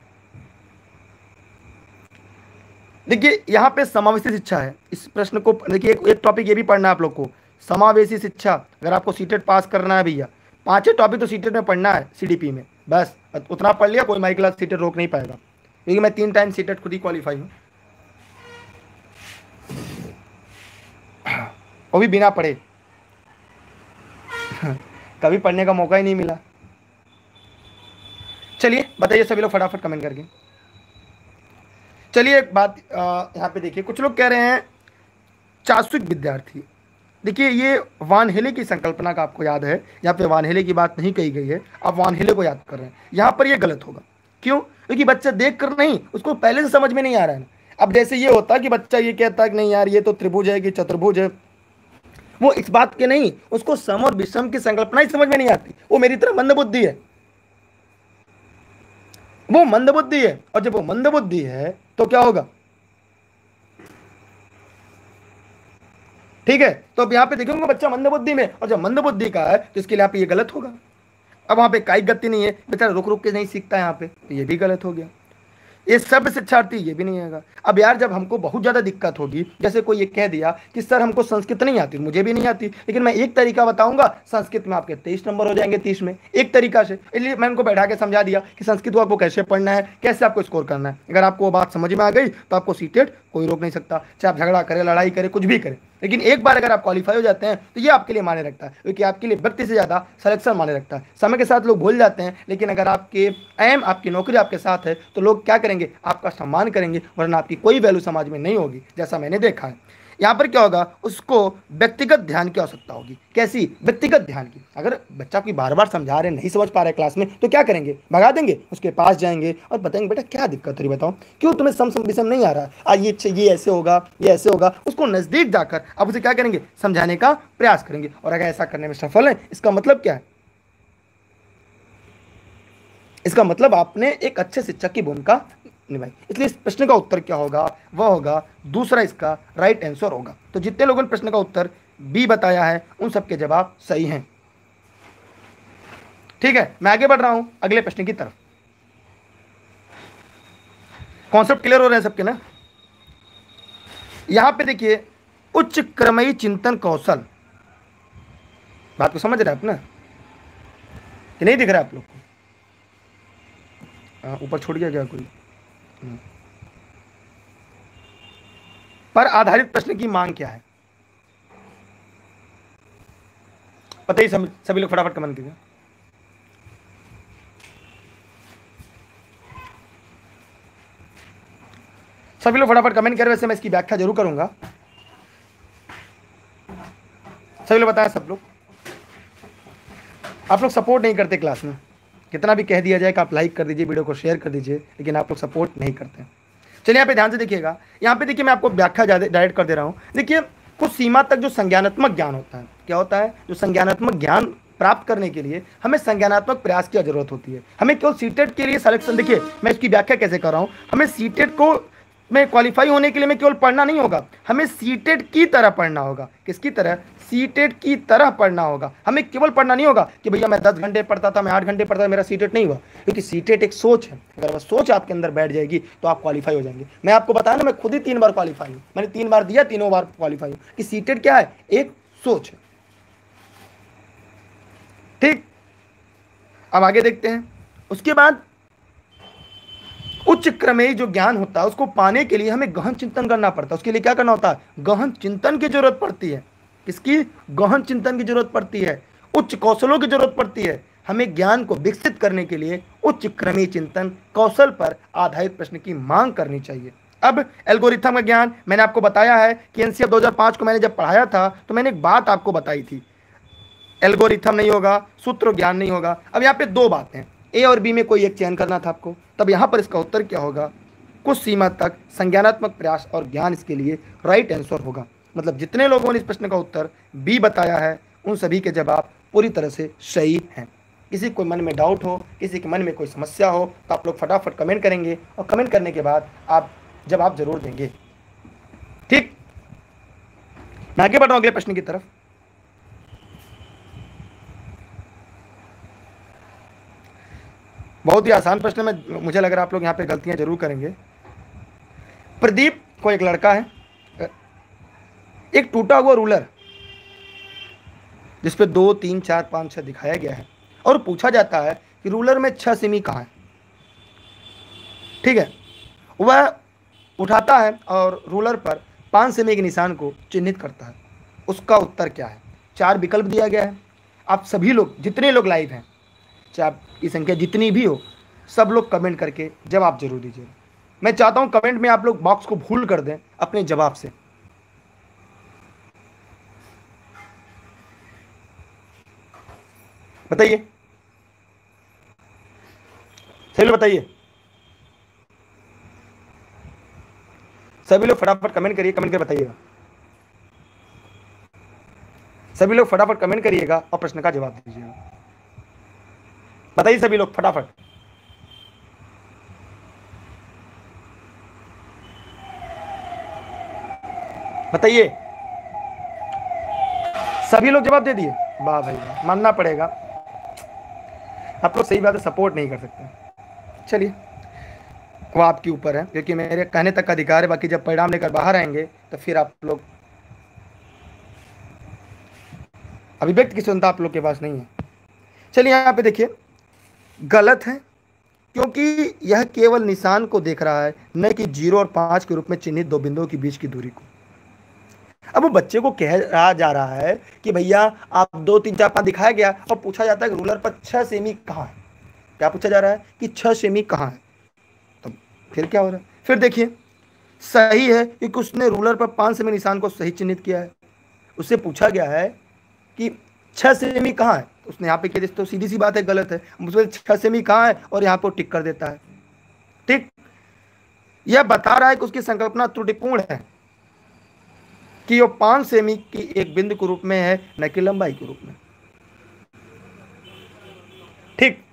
देखिए यहाँ पे समावेशी शिक्षा है। इस प्रश्न को देखिए एक, एक टॉपिक ये भी पढ़ना है आप लोग को। समावेशी शिक्षा अगर आपको सीटेट पास करना है भैया पाँचों टॉपिक तो सीटेट में पढ़ना है सीडीपी में। बस उतना पढ़ लिया कोई माई क्लास सीटेट रोक नहीं पाएगा। क्योंकि मैं तीन टाइम सीटेट खुद ही क्वालिफाई हूँ। वो भी बिना पढ़े। कभी पढ़ने का मौका ही नहीं मिला। चलिए बताइए सभी लोग फटाफट कमेंट करके। चलिए एक बात यहाँ पे देखिए, कुछ लोग कह रहे हैं चाशुक विद्यार्थी। देखिए, ये वानहेले की संकल्पना का आपको याद है, यहाँ पे वानहेले की बात नहीं कही गई है, आप वानहेले को याद कर रहे हैं। यहाँ पर ये गलत होगा। क्यों? क्योंकि बच्चा देख कर नहीं, उसको पहले से समझ में नहीं आ रहा है अब जैसे ये होता कि बच्चा ये कहता कि नहीं यार, ये तो त्रिभुज है कि चतुर्भुज है। वो इस बात के नहीं, उसको सम और विषम की संकल्पना ही समझ में नहीं आती। वो मेरी तरह मंदबुद्धि है। वो मंदबुद्धि है। और जब वो मंदबुद्धि है तो क्या होगा? ठीक है तो अब यहाँ पे देखेंगे बच्चा मंदबुद्धि में, और जब मंदबुद्धि का है तो इसके लिए आप ये गलत होगा। अब वहाँ पे कायिक गति नहीं है, बेचारा रुक रुक के नहीं सीखता है यहाँ पे तो ये भी गलत हो गया। ये सब शिक्षार्थी ये भी नहीं आएगा। अब यार, जब हमको बहुत ज़्यादा दिक्कत होगी, जैसे कोई ये कह दिया कि, सर, हमको संस्कृत नहीं आती मुझे भी नहीं आती। लेकिन मैं एक तरीका बताऊँगा, संस्कृत में आपके तेईस नंबर हो जाएँगे, तीस में। एक तरीका से। इसलिए मैं उनको बैठा के समझा दिया कि संस्कृत को आपको कैसे पढ़ना है, कैसे आपको स्कोर करना है। अगर आपको बात समझ में आ गई तो आपको सीटेड कोई रोक नहीं सकता। चाहे आप झगड़ा करें, लड़ाई करें, कुछ भी करें। लेकिन एक बार अगर आप क्वालिफाई हो जाते हैं तो ये आपके लिए माने रखता है। क्योंकि आपके लिए व्यक्ति से ज़्यादा सलेक्शन माने रखता है। समय के साथ लोग भूल जाते हैं, लेकिन अगर आपके एम आपकी नौकरी आपके साथ है तो लोग क्या करेंगे? आपका सम्मान करेंगे, वरना आपकी कोई वैल्यू समाज में नहीं होगी, जैसा मैंने देखा है। यहाँ पर क्या होगा? उसको व्यक्तिगत ध्यान की आवश्यकता होगी। कैसी? व्यक्तिगत ध्यान की। अगर बच्चा कोई बार बार समझा रहे नहीं समझ पा रहे क्लास में तो क्या करेंगे? भगा देंगे, उसके पास जाएँगे और बताएँगे, बेटा, क्या दिक्कत है बताओ? क्यों तुम्हें सम सम विषम नहीं आ रहा? आज ये ये ऐसे होगा, ये ऐसे होगा। उसको नज़दीक जाकर अब उसे क्या करेंगे? समझाने का प्रयास करेंगे। और अगर ऐसा करने में सफल है, इसका मतलब क्या है? इसका मतलब आपने एक अच्छे शिक्षक की भूमिका निभाई इसलिए इस प्रश्न का उत्तर क्या होगा? वह होगा दूसरा इसका राइट आंसर होगा। तो जितने लोगों ने प्रश्न का उत्तर बी बताया है उन सबके जवाब सही हैं। ठीक है मैं आगे बढ़ रहा हूँ अगले प्रश्न की तरफ़। कॉन्सेप्ट क्लियर हो रहे हैं सबके ना? यहाँ पे देखिए उच्च क्रमयी चिंतन कौशल। बात को समझ रहे आप ना? कि नहीं दिख रहा आप लोग को? हाँ, ऊपर छोड़ गया क्या कोई? पर आधारित प्रश्न की मांग क्या है? पता ही सभी लोग फटाफट कमेंट कीजिए। सभी लोग फटाफट कमेंट कर, वैसे मैं इसकी व्याख्या ज़रूर करूँगा। सभी लोग बताएँ सब लोग। आप लोग सपोर्ट नहीं करते क्लास में। कितना भी कह दिया जाए कि आप लाइक कर दीजिए वीडियो को शेयर कर दीजिए, लेकिन आप लोग सपोर्ट नहीं करते चलिए यहाँ पे ध्यान से देखिएगा। यहाँ पे देखिए मैं आपको व्याख्या डायरेक्ट कर दे रहा हूँ। देखिए, कुछ सीमा तक जो संज्ञानात्मक ज्ञान होता है, क्या होता है? जो संज्ञानात्मक ज्ञान प्राप्त करने के लिए हमें संज्ञानात्मक प्रयास की ज़रूरत होती है। हमें केवल सीटेट के लिए सिलेक्शन देखिए, मैं इसकी व्याख्या कैसे कर रहा हूँ? हमें सीटेट को में क्वालिफाई होने के लिए मैं केवल पढ़ना नहीं होगा। हमें सीटेट की तरह पढ़ना होगा। किसकी तरह? सीटेट की तरह पढ़ना होगा। हमें केवल पढ़ना नहीं होगा कि भैया मैं दस घंटे पढ़ता था, मैं आठ घंटे पढ़ता था, मेरा सीटेट नहीं हुआ। क्योंकि सीटेट एक सोच है। अगर वह सोच आपके अंदर बैठ जाएगी तो आप क्वालिफाई हो जाएँगे। मैं आपको बताया ना मैं खुद ही तीन बार क्वालिफाई हूँ। मैंने तीन बार दिया, तीनों बार क्वालिफाई हूँ। कि सीटेट क्या है? एक सोच है। ठीक? अब आगे देखते हैं। उसके बाद उच्च क्रमेय जो ज्ञान होता है, उसको पाने के लिए हमें गहन चिंतन करना पड़ता है। उसके लिए क्या करना होता है? गहन चिंतन की ज़रूरत पड़ती है। किसकी? गहन चिंतन की ज़रूरत पड़ती है। उच्च कौशलों की ज़रूरत पड़ती है। हमें ज्ञान को विकसित करने के लिए उच्च क्रमीय चिंतन, कौशल पर आधारित प्रश्न की मांग करनी चाहिए। अब एल्गोरिथम का ज्ञान मैंने आपको बताया है कि एनसीएफ 2005 को मैंने जब पढ़ाया था तो मैंने एक बात आपको बताई थी। एल्गोरिथम नहीं होगा, सूत्र ज्ञान नहीं होगा। अब यहाँ पे दो बातें ए और बी में कोई एक चयन करना था आपको, तब यहाँ पर इसका उत्तर क्या होगा? कुछ सीमा तक संज्ञानात्मक प्रयास और ज्ञान इसके लिए राइट आंसर होगा। मतलब जितने लोगों ने इस प्रश्न का उत्तर बी बताया है, उन सभी के जवाब पूरी तरह से सही हैं। किसी को मन में डाउट हो, किसी के मन में कोई समस्या हो तो आप लोग फटाफट कमेंट करेंगे और कमेंट करने के बाद आप जवाब ज़रूर देंगे। ठीक? मैं आगे बढ़ रहा हूँ अगले प्रश्न की तरफ़। बहुत ही आसान प्रश्न में, मुझे लग रहा है आप लोग यहाँ पे गलतियाँ ज़रूर करेंगे। प्रदीप को एक लड़का है एक टूटा हुआ रूलर, जिस पे दो, तीन, चार, पाँच छः दिखाया गया है। और पूछा जाता है कि रूलर में छह सिमी कहाँ है। ठीक है? वह उठाता है और रूलर पर पाँच सिमी के निशान को चिन्हित करता है। उसका उत्तर क्या है? चार विकल्प दिया गया है। आप सभी लोग, जितने लोग लाइव हैं, चाहे आपकी संख्या जितनी भी हो, सब लोग कमेंट करके जवाब ज़रूर दीजिए। मैं चाहता हूँ कमेंट में आप लोग बॉक्स को भूल कर दें अपने जवाब से। बताइए। लोग बताइए। सभी लोग फटाफट कमेंट करिए कमेंट कर बताइएगा। सभी लोग फटाफट कमेंट करिएगा और प्रश्न का जवाब दीजिएगा। बताइए सभी लोग फटाफट। बताइए। सभी लोग जवाब दे दिए। वाह भाई मानना पड़ेगा। आप लोग सही बात है सपोर्ट नहीं कर सकते। चलिए, वो आपके ऊपर है, क्योंकि मेरे कहने तक का अधिकार है, बाकी जब परिणाम लेकर बाहर आएँगे तो फिर आप लोग अभिव्यक्त की स्वतंत्रता आप लोग के पास नहीं है। चलिए, यहाँ पे देखिए। गलत है, क्योंकि यह केवल निशान को देख रहा है, न कि ज़ीरो और पाँच के रूप में चिन्हित दो बिंदुओं के बीच की दूरी को। अब वो बच्चे को कह रहा जा रहा है कि भैया, आप दो, तीन, चार, पाँच दिखाया गया और पूछा जाता है कि रूलर पर छह सेमी कहाँ है? क्या पूछा जा रहा है कि छह सेमी कहाँ है? तो फिर क्या हो रहा है? फिर देखिए, सही है, क्योंकि उसने रूलर पर पाँच सेमी निशान को सही चिन्हित किया है। उससे पूछा गया है कि छह सेमी कहाँ है? उसने यहाँ पे किया तो सीधी सी बात है, गलत है। मुझे छह सेमी कहाँ है? और यहाँ पर टिक कर देता है। ठीक? यह बता रहा है कि उसकी संकल्पना त्रुटिपूर्ण है कि वो पाँच सेमी की एक बिंदु के रूप में है, न कि लंबाई के रूप में। ठीक?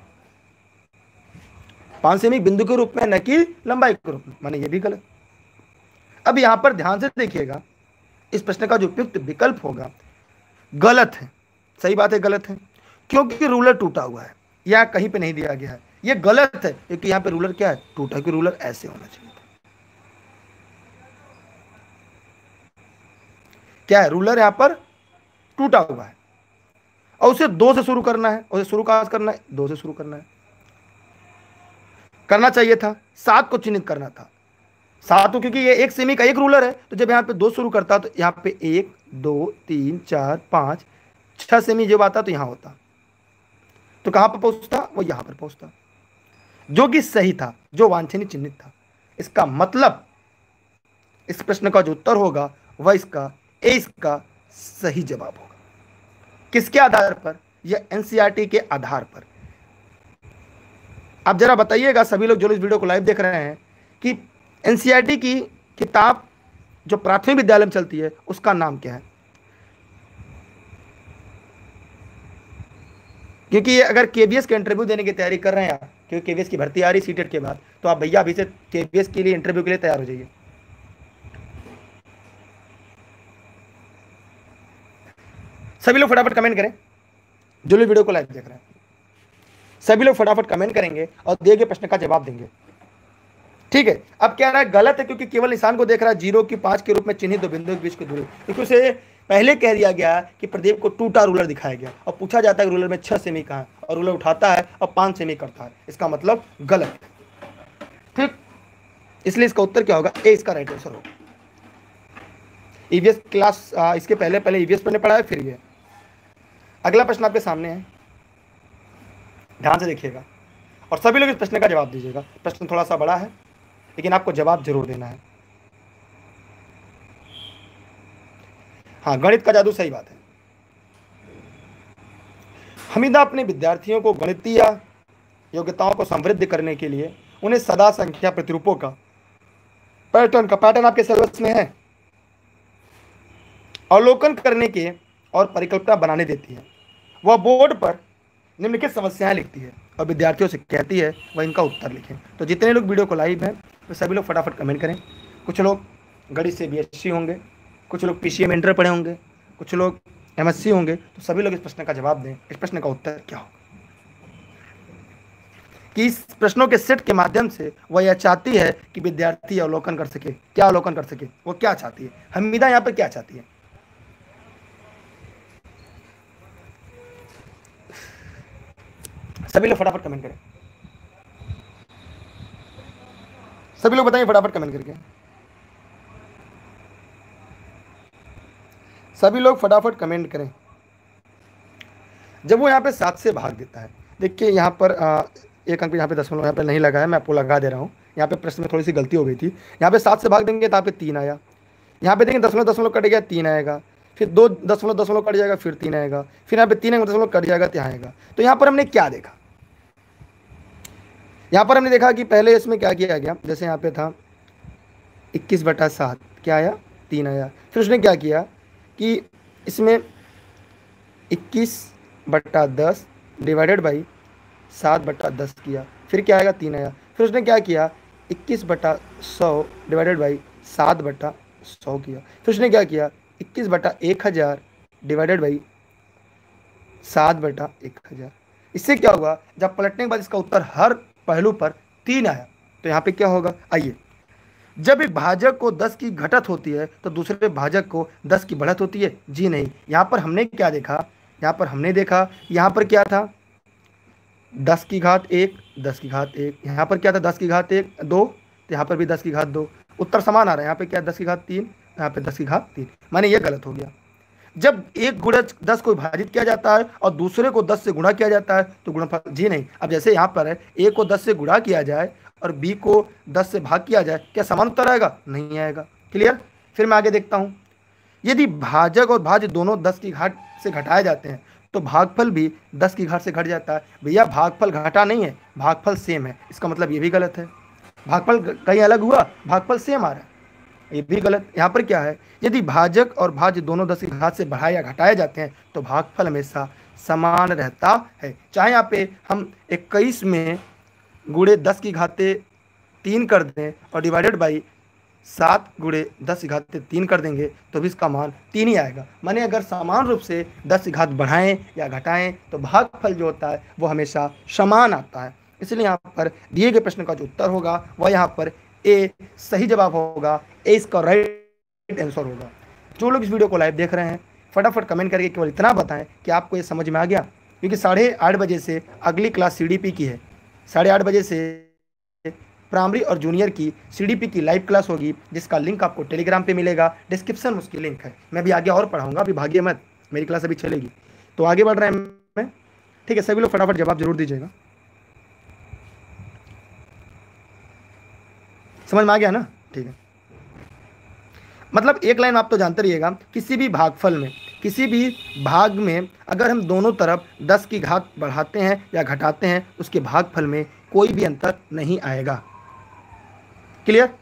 पाँच सेमी बिंदु के रूप में, न कि लंबाई के रूप में। माने ये भी गलत। अब यहाँ पर ध्यान से देखिएगा, इस प्रश्न का जो उपयुक्त विकल्प होगा, गलत है। सही बात है, गलत है? क्योंकि रूलर टूटा हुआ है यह कहीं पे नहीं दिया गया है। यह गलत है, क्योंकि यहाँ पे रूलर क्या है? टूटा कि रूलर ऐसे होना चाहिए क्या है? रूलर यहाँ पर टूटा हुआ है। और उसे दो से शुरू करना है, उसे शुरू कहाँ करना है, दो से शुरू करना है। करना चाहिए था, सात को चिन्हित करना था। सात क्योंकि ये एक सेमी का एक रूलर है तो जब यहाँ पे दो शुरू करता तो यहाँ पे एक, दो, तीन, चार, पाँच छह सेमी जब आता तो यहाँ होता। तो कहाँ पर पहुँचता? वो यहाँ पर पहुँचता। जो कि सही था, जो वांछनीय चिन्हित था। इसका मतलब इस प्रश्न का जो उत्तर होगा, वह इसका, ए इसका सही जवाब होगा। किसके आधार पर? यह एनसीईआरटी के आधार पर। आप जरा बताइएगा, सभी लोग जो इस वीडियो को लाइव देख रहे हैं, कि एनसीईआरटी की किताब, जो प्राथमिक विद्यालय में चलती है, उसका नाम क्या है? क्योंकि ये अगर केबीएस के इंटरव्यू देने की तैयारी कर रहे हैं आप, क्योंकि केबीएस की भर्ती आ रही सीटेट के बाद तो आप भैया अभी से केबीएस के लिए इंटरव्यू के लिए तैयार हो जाइए। सभी लोग फटाफट कमेंट करें, जो लोग वीडियो को लाइव देख रहे हैं। सभी लोग फटाफट कमेंट करेंगे और दिए गए प्रश्न का जवाब देंगे। ठीक है, अब क्या रहा है? गलत है क्योंकि केवल निशान को देख रहा है, ज़ीरो की पाँच के रूप में चिन्हित दो बिंदु के बीच की दूरी। क्योंकि उसे पहले कह दिया गया कि प्रदीप को टूटा रूलर दिखाया गया। और पूछा जाता है कि रूलर में छह सेमी कहाँ है? और रूलर उठाता है और पाँच सेमी करता है। इसका मतलब गलत ठीक? इसलिए इसका उत्तर क्या होगा? ए इसका राइट आंसर होगा। ईवीएस क्लास इसके पहले पहले ईवीएस पढ़ने पढ़ा है, फिर ये। अगला प्रश्न आपके सामने है। ध्यान से देखिएगा। और सभी लोग इस प्रश्न का जवाब दीजिएगा। प्रश्न थोड़ा सा बड़ा है, लेकिन आपको जवाब ज़रूर देना है। हाँ गणित का जादू सही बात है। हमीदा अपने विद्यार्थियों को गणितीय योग्यताओं को समृद्ध करने के लिए उन्हें सदा संख्या प्रतिरूपों का पैटर्न का पैटर्न आपके सिलेबस में है। अवलोकन करने के और परिकल्पना बनाने देती है। वह बोर्ड पर निम्नलिखित समस्याएँ लिखती है और विद्यार्थियों से कहती है, वह इनका उत्तर लिखें। तो जितने लोग वीडियो को लाइव हैं तो सभी लोग फटाफट कमेंट करें। कुछ लोग गणित से बीएससी होंगे। कुछ लोग पी सी एम इंटर पढ़े होंगे, कुछ लोग एमएससी होंगे तो सभी लोग इस प्रश्न का जवाब दें। इस प्रश्न का उत्तर क्या होगा? कि इस प्रश्नों के सेट के माध्यम से वह यह चाहती है कि विद्यार्थी अवलोकन कर सके। क्या अवलोकन कर सके? वो क्या चाहती है? हमीदा यहाँ पर क्या चाहती है? सभी लोग फटाफट कमेंट करें। सभी लोग बताइए फटाफट कमेंट करके। सभी लोग फटाफट कमेंट करें। जब वो यहाँ पे सात से भाग देता है देखिए यहाँ पर आ, एक अंक यहाँ पे दशमलव यहाँ पे नहीं लगा है मैं आपको लगा दे रहा हूँ। यहाँ पे प्रश्न में थोड़ी सी गलती हो गई थी। यहाँ पे सात से भाग देंगे तो यहाँ पे तीन आया। यहाँ पे देंगे दशमलव दशमलव कट गया तीन आएगा। फिर दो दशमलव दशमलव कट जाएगा फिर तीन आएगा। फिर यहाँ पे तीन दशमलव कट जाएगा तो यहाँ आएगा। तो यहाँ पर हमने क्या देखा? यहाँ पर हमने देखा कि पहले इसमें क्या किया गया? जैसे यहाँ पे था इक्कीस बटा सात क्या आया? तीन आया। फिर उसने क्या किया? कि इसमें इक्कीस बट्टा दस डिवाइडेड बाई सात बट्टा दस किया, फिर क्या आएगा तीन आया। फिर उसने क्या किया? इक्कीस बटा सौ डिवाइडेड बाई सात बट्टा सौ किया। फिर उसने क्या किया? इक्कीस बटा एक हज़ार डिवाइडेड बाई सात बटा एक हज़ार। इससे क्या हुआ? जब पलटने के बाद इसका उत्तर हर पहलू पर तीन आया। तो यहाँ पे क्या होगा? आइए। जब एक भाजक को दस की घटत होती है तो दूसरे भाजक को दस की बढ़त होती है। जी नहीं, यहाँ पर हमने क्या देखा? यहाँ पर हमने देखा, यहाँ पर क्या था? दस की घात एक, दस की घात एक। यहाँ पर क्या था? दस की घात एक, दो। तो यहाँ पर भी दस की घात दो। उत्तर समान आ रहा है। यहाँ पे क्या? दस की घात तीन, यहाँ पे दस की घात तीन। माने ये गलत हो गया। जब एक गुणज दस को विभाजित किया जाता है और दूसरे को दस से गुणा किया जाता है तो गुणफल जी नहीं। अब जैसे यहाँ पर है ए को दस से गुणा किया जाए और बी को दस से भाग किया जाए, क्या समान उत्तर आएगा? नहीं आएगा। क्लियर फिर मैं आगे देखता हूँ। यदि भाजक और भाज्य दोनों दस की घाट से घटाए जाते हैं तो भागफल भी दस की घाट से घट जाता है। भैया, भागफल घटा नहीं है, भागफल सेम है। इसका मतलब ये भी गलत है। भागफल कहीं अलग हुआ, भागफल सेम आ रहा है। ये भी गलत। यहाँ पर क्या है? यदि भाजक और भाज्य दोनों दस की घात से बढ़ाए या घटाए जाते हैं तो भागफल हमेशा समान रहता है। चाहे यहाँ पे हम इक्कीस में गुड़े दस की घाते तीन कर दें और डिवाइडेड बाई सात गुड़े दस घाते तीन कर देंगे तो भी इसका मान तीन ही आएगा। माने अगर समान रूप से दस घात बढ़ाएँ या घटाएँ तो भागफल जो होता है, वो हमेशा समान आता है। इसलिए यहाँ पर दिए गए प्रश्न का जो उत्तर होगा, वह यहाँ पर ए सही जवाब होगा। ए इसका राइट आंसर होगा। जो लोग इस वीडियो को लाइव देख रहे हैं, फटाफट कमेंट करके केवल इतना बताएँ कि आपको ये समझ में आ गया, क्योंकि साढ़े आठ बजे से अगली क्लास सीडीपी की है। साढ़े आठ बजे से प्राइमरी और जूनियर की सीडीपी की लाइव क्लास होगी, जिसका लिंक आपको टेलीग्राम पे मिलेगा। डिस्क्रिप्शन उसकी लिंक है। मैं भी आगे और पढ़ाऊँगा, अभी भाग्य मत, मेरी क्लास अभी चलेगी। तो आगे बढ़ रहे हैं मैं। ठीक है, सभी लोग फटाफट जवाब ज़रूर दीजिएगा। समझ में आ गया ना? ठीक है। मतलब एक लाइन आप तो जानते रहिएगा, किसी भी भागफल में किसी भी भाग में अगर हम दोनों तरफ़ दस की घात बढ़ाते हैं या घटाते हैं, उसके भागफल में कोई भी अंतर नहीं आएगा। क्लियर?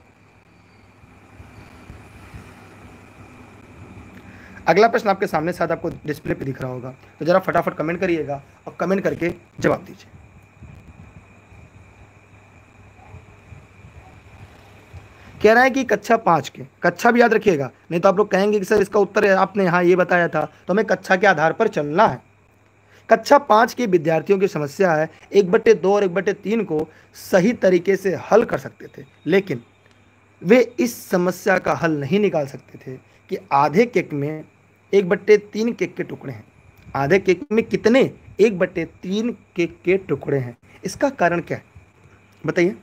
अगला प्रश्न आपके सामने साथ आपको डिस्प्ले पे दिख रहा होगा। तो जरा फटाफट कमेंट करिएगा और कमेंट करके जवाब दीजिए। कह रहा है कि कक्षा पाँच के कक्षा भी याद रखिएगा, नहीं तो आप लोग कहेंगे कि सर इसका उत्तर आपने यहाँ ये बताया था तो हमें कक्षा के आधार पर चलना है। कक्षा पाँच के विद्यार्थियों की समस्या है, एक बट्टे दो और एक बट्टे तीन को सही तरीके से हल कर सकते थे, लेकिन वे इस समस्या का हल नहीं निकाल सकते थे कि आधे केक में एक बट्टे तीन केक के टुकड़े हैं। आधे केक में कितने एक बट्टे तीन केक के टुकड़े हैं, इसका कारण क्या है? बताइए।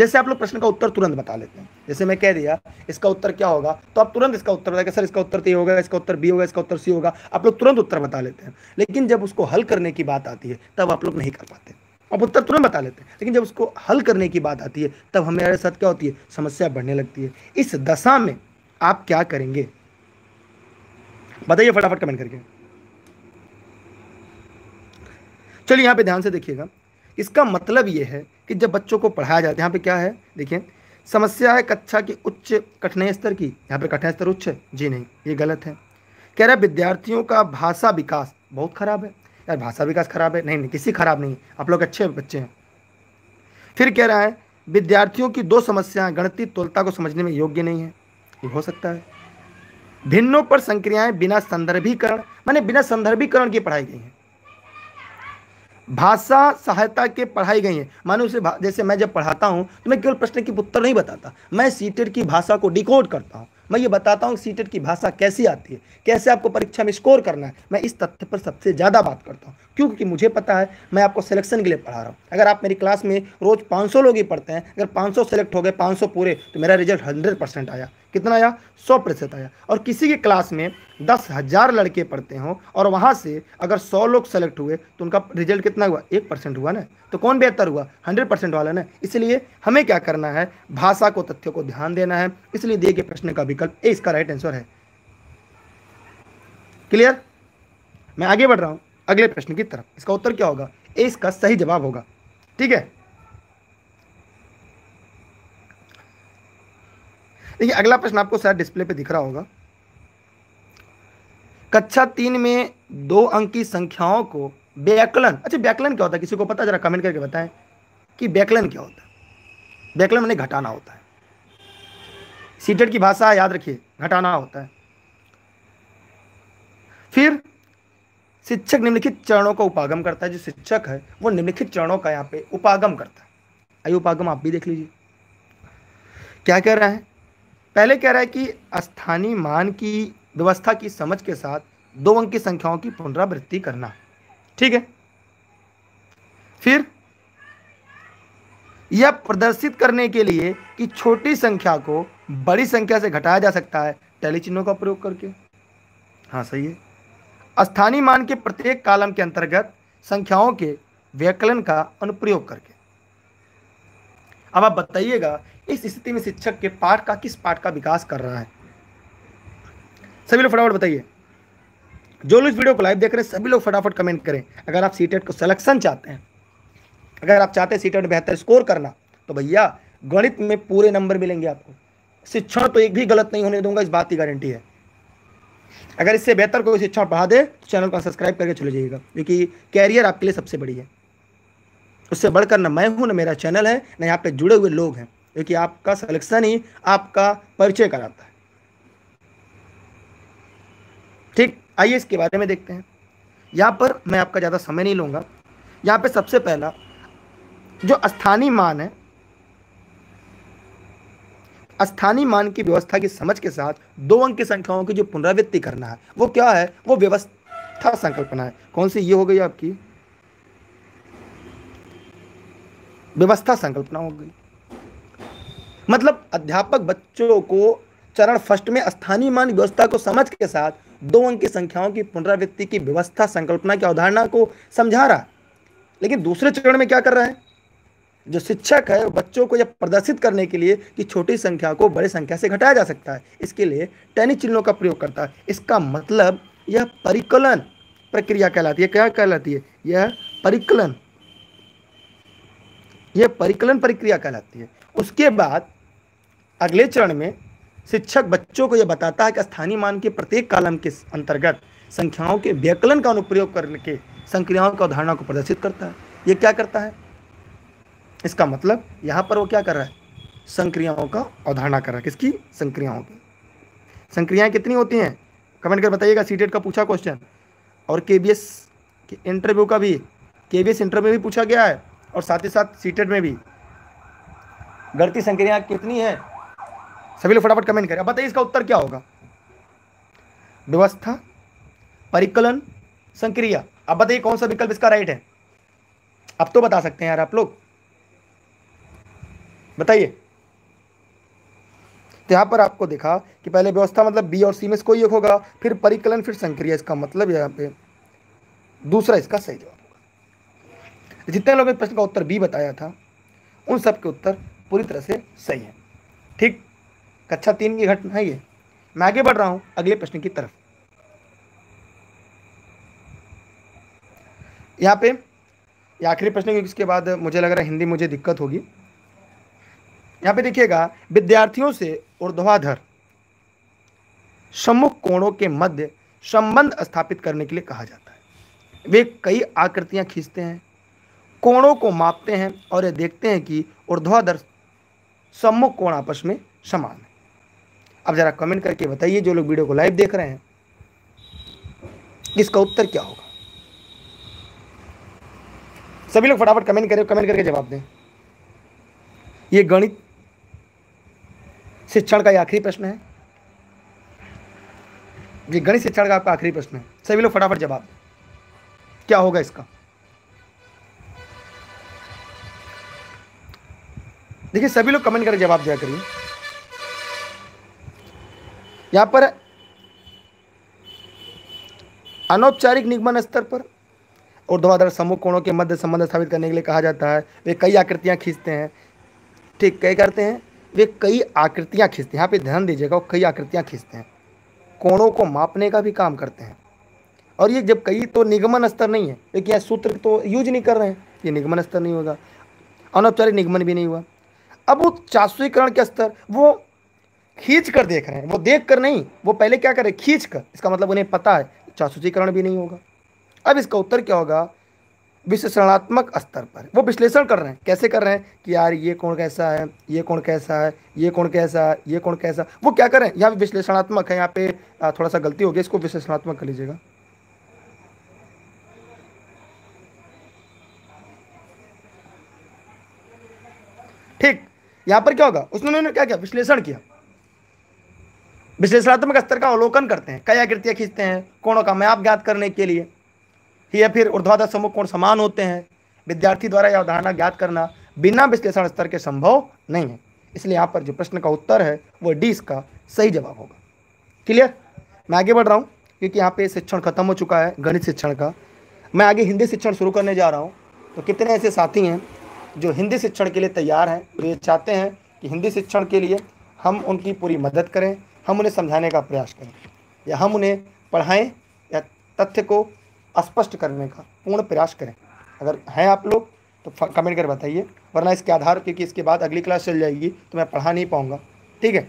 जैसे आप लोग प्रश्न का उत्तर तुरंत बता लेते हैं। जैसे मैं कह दिया, इसका उत्तर क्या होगा? तो आप तुरंत इसका उत्तर बताएगा सर इसका उत्तर तो होगा, इसका उत्तर बी होगा, इसका उत्तर सी होगा। आप लोग तुरंत उत्तर बता लेते हैं। लेकिन जब उसको हल करने की बात आती है, तब आप लोग नहीं कर पाते। आप उत्तर तुरंत बता लेते हैं। लेकिन जब उसको हल करने की बात आती है, तब हमारे साथ क्या होती है? समस्या बढ़ने लगती है। इस दशा में आप क्या करेंगे? बताइए फटाफट कमेंट करके। चलिए यहाँ पे ध्यान से देखिएगा। इसका मतलब ये है कि जब बच्चों को पढ़ाया जाता है, यहाँ पे क्या है, देखिए, समस्या है कक्षा की उच्च कठिनाई स्तर की, यहाँ पे कठिनाई स्तर उच्च है। जी नहीं, ये गलत है। कह रहा है, विद्यार्थियों का भाषा विकास बहुत खराब है। यार, भाषा विकास खराब है? नहीं नहीं, किसी खराब नहीं है। आप लोग अच्छे बच्चे हैं। फिर कह रहा है, विद्यार्थियों की दो समस्याएँ, गणितीय तुलता को समझने में योग्य नहीं है। ये हो सकता है। भिन्नों पर संक्रियाएँ बिना संदर्भीकरण, माने बिना संदर्भीकरण की पढ़ाई गई हैं। भाषा सहायता के पढ़ाई गई है। मानो उसे जैसे मैं जब पढ़ाता हूँ तो मैं केवल प्रश्न की उत्तर नहीं बताता। मैं सीटेड की भाषा को डिकोड करता हूँ। मैं ये बताता हूँ सीटेड की भाषा कैसी आती है। कैसे आपको परीक्षा में स्कोर करना है। मैं इस तथ्य पर सबसे ज़्यादा बात करता हूँ। क्योंकि मुझे पता है, मैं आपको सिलेक्शन के लिए पढ़ा रहा हूँ। अगर आप मेरी क्लास में रोज़ 500 लोग ही पढ़ते हैं, अगर 500 सेलेक्ट हो गए 500 पूरे तो मेरा रिज़ल्ट 100 परसेंट आया। कितना आया? सौ प्रतिशत आया। और किसी की क्लास में दस हज़ार लड़के पढ़ते हों, और वहाँ से अगर सौ लोग सेलेक्ट हुए तो उनका रिज़ल्ट कितना हुआ? एक परसेंट हुआ ना? तो कौन बेहतर हुआ? हंड्रेड परसेंट वाला ना? इसलिए हमें क्या करना है? भाषा को, तथ्यों को ध्यान देना है। इसलिए दिए गए प्रश्न का विकल्प ए, इसका राइट आंसर है। क्लियर मैं आगे बढ़ रहा हूँ। अगले प्रश्न की तरफ़। इसका उत्तर क्या होगा? ए इसका सही जवाब होगा। ठीक है? देखिए, अगला प्रश्न आपको शायद डिस्प्ले पे दिख रहा होगा। कक्षा तीन में दो अंक की संख्याओं को व्याकलन अच्छा व्याकलन क्या होता है? किसी को पता जरा कमेंट करके बताएँ कि व्याकलन क्या होता है। व्याकरण मैंने घटाना होता है। सीटेट की भाषा याद रखिए, घटाना होता है। फिर शिक्षक निम्नलिखित चरणों का उपागम करता है। जो शिक्षक है, वो निम्नलिखित चरणों का यहाँ पे उपागम करता है। आइए उपागम आप भी देख लीजिए। क्या कह रहा है? पहले कह रहा है कि स्थानीय मान की व्यवस्था की समझ के साथ दो अंक की संख्याओं की पुनरावृत्ति करना। ठीक है? फिर, यह प्रदर्शित करने के लिए कि छोटी संख्या को बड़ी संख्या से घटाया जा सकता है। टैली चिन्हों का प्रयोग करके। हाँ सही है। स्थानीय मान के प्रत्येक कालम के अंतर्गत संख्याओं के व्यकलन का अनुप्रयोग करके। अब आप बताइएगा, इस स्थिति में शिक्षक के पाठ का किस पाठ का विकास कर रहा है? सभी लोग फटाफट बताइए। जो लोग इस वीडियो को लाइव देख रहे हैं, सभी लोग फटाफट कमेंट करें। अगर आप सीटेट को सिलेक्शन चाहते हैं, अगर आप चाहते हैं सीटेट बेहतर स्कोर करना तो भैया गणित में पूरे नंबर मिलेंगे आपको। शिक्षण तो एक भी गलत नहीं होने दूँगा, इस बात की गारंटी है। अगर इससे बेहतर कोई शिक्षा पढ़ा दे तो चैनल को सब्सक्राइब करके चले जाइएगा, क्योंकि कैरियर आपके लिए सबसे बड़ी है। उससे बढ़कर ना मैं हूँ, ना मेरा चैनल है, ना यहाँ पे जुड़े हुए लोग हैं, क्योंकि आपका सिलेक्शन ही आपका परिचय कराता है। ठीक, आइए इसके बारे में देखते हैं। यहाँ पर मैं आपका ज़्यादा समय नहीं लूँगा। यहाँ पे सबसे पहला, जो स्थानीय मान है स्थानीय मान की व्यवस्था की समझ के साथ दो अंक की संख्याओं की जो पुनरावृत्ति करना है, वो क्या है? वो व्यवस्था संकल्पना है। कौन सी? ये हो गई आपकी। व्यवस्था संकल्पना हो गई। मतलब अध्यापक बच्चों को चरण फ़र्स्ट में स्थानीय मान व्यवस्था को समझ के साथ दो अंक की संख्याओं की पुनरावृत्ति की व्यवस्था संकल्पना की अवधारणा को समझा रहा लेकिन दूसरे चरण में क्या कर रहा है? जो शिक्षक है, बच्चों को यह प्रदर्शित करने के लिए कि छोटी संख्या को बड़ी संख्या से घटाया जा सकता है। इसके लिए टैनी चिन्हों का प्रयोग करता है। इसका मतलब यह परिकलन प्रक्रिया कहलाती है। क्या कहलाती है? यह परिकलन। यह परिकलन प्रक्रिया कहलाती है। उसके बाद अगले चरण में शिक्षक बच्चों को यह बताता है कि स्थानीय मान के प्रत्येक कालम के अंतर्गत संख्याओं के व्यकलन का अनुप्रयोग करने के, संक्रियाओं की अवधारणा को प्रदर्शित करता है। यह क्या करता है? इसका मतलब यहाँ पर वो क्या कर रहा है? संक्रियाओं का अवधारणा कर रहा है। किसकी? संक्रियाओं की। संक्रियाएँ कितनी होती हैं? कमेंट कर बताइएगा। सीटेट का पूछा क्वेश्चन और के बी एस इंटरव्यू का भी के बी इंटरव्यू भी पूछा गया है। और साथ ही साथ सीटेट में भी। गढ़ती संक्रिया कितनी है? सभी लोग फटाफट कमेंट करें। बताइए इसका उत्तर क्या होगा? व्यवस्था, परिकलन, संक्रिया। अब बताइए कौन सा विकल्प इसका राइट है? अब तो बता सकते हैं यार आप लोग। बताइए। तो यहाँ पर आपको देखा कि पहले व्यवस्था मतलब बी और सी में से कोई एक होगा, फिर परिकलन, फिर संक्रिया, इसका मतलब यहाँ पे दूसरा इसका सही जवाब होगा। जितने लोगों ने प्रश्न का उत्तर बी बताया था, उन सब के उत्तर पूरी तरह से सही है। ठीक? कक्षा तीन की घटना है ये। मैं आगे बढ़ रहा हूँ अगले प्रश्न की तरफ़। यहाँ पे आखिरी प्रश्न क्योंकि इसके बाद मुझे लग रहा है हिंदी मुझे दिक्कत होगी। यहाँ पे देखिएगा, विद्यार्थियों से ऊर्ध्वाधर, सम्मुख कोणों के मध्य संबंध स्थापित करने के लिए कहा जाता है। वे कई आकृतियाँ खींचते हैं, कोणों को मापते हैं और ये देखते हैं कि ऊर्ध्वाधर सम्मुख कोण आपस में समान है। अब जरा कमेंट करके बताइए, जो लोग वीडियो को लाइव देख रहे हैं, इसका उत्तर क्या होगा? सभी लोग फटाफट कमेंट करें कमेंट करके जवाब दें। ये गणित शिक्षण का आखिरी प्रश्न है। ये गणित शिक्षण का आपका आखिरी प्रश्न है। सभी लोग फटाफट जवाब। क्या होगा इसका? देखिए, सभी लोग कमेंट करके जवाब दिया करिए। यहाँ पर अनौपचारिक निगमन स्तर पर ऊर्ध्वाधर समूह कोणों के मध्य संबंध स्थापित करने के लिए कहा जाता है। वे कई आकृतियाँ खींचते हैं। ठीक, कई करते हैं। वे कई आकृतियाँ खींचते हैं। यहाँ पे ध्यान दीजिएगा, वो कई आकृतियाँ खींचते हैं। कोणों को मापने का भी काम करते हैं। और ये जब कई तो निगमन स्तर नहीं है लेकिन यह सूत्र तो यूज़ नहीं कर रहे हैं, ये निगमन स्तर नहीं होगा। अनौपचारिक निगमन भी नहीं हुआ। अब वो चाशुकरण के स्तर, वो खींच कर देख रहे हैं, वो देख कर नहीं, वो पहले क्या करें खींच कर। इसका मतलब उन्हें पता है चाशुचीकरण भी नहीं होगा। अब इसका उत्तर क्या होगा? विश्लेषणात्मक स्तर पर। वो विश्लेषण कर रहे हैं। कैसे कर रहे हैं कि यार ये कौन कैसा है, ये कौन कैसा है, ये कौन कैसा है, ये कौन कैसा वो क्या कर रहे हैं? यहाँ विश्लेषणात्मक है, यहाँ पे थोड़ा सा गलती हो गई इसको विश्लेषणात्मक कर लीजिएगा। ठीक, यहाँ पर क्या होगा? उसने उन्होंने क्या किया? विश्लेषण किया। विश्लेषणात्मक स्तर का अवलोकन करते हैं। कई आकृतियाँ खींचते हैं? कोणों का मैप ज्ञात करने के लिए। या फिर ऊर्ध्वाधर समूह समान होते हैं? विद्यार्थी द्वारा यह अवधारणा ज्ञात करना बिना विश्लेषण स्तर के संभव नहीं है। इसलिए यहाँ पर जो प्रश्न का उत्तर है वो डी इसका सही जवाब होगा। क्लियर मैं आगे बढ़ रहा हूँ, क्योंकि यहाँ पे शिक्षण खत्म हो चुका है, गणित शिक्षण का। मैं आगे हिंदी शिक्षण शुरू करने जा रहा हूँ। तो कितने ऐसे साथी हैं जो हिंदी शिक्षण के लिए तैयार हैं और ये चाहते हैं कि हिंदी शिक्षण के लिए हम उनकी पूरी मदद करें, हम उन्हें समझाने का प्रयास करें। या हम उन्हें पढ़ाएँ या तथ्य को स्पष्ट करने का पूर्ण प्रयास करें। अगर हैं आप लोग तो कमेंट कर बताइए। वरना इसके आधार, क्योंकि इसके बाद अगली क्लास चल जाएगी तो मैं पढ़ा नहीं पाऊँगा। ठीक है?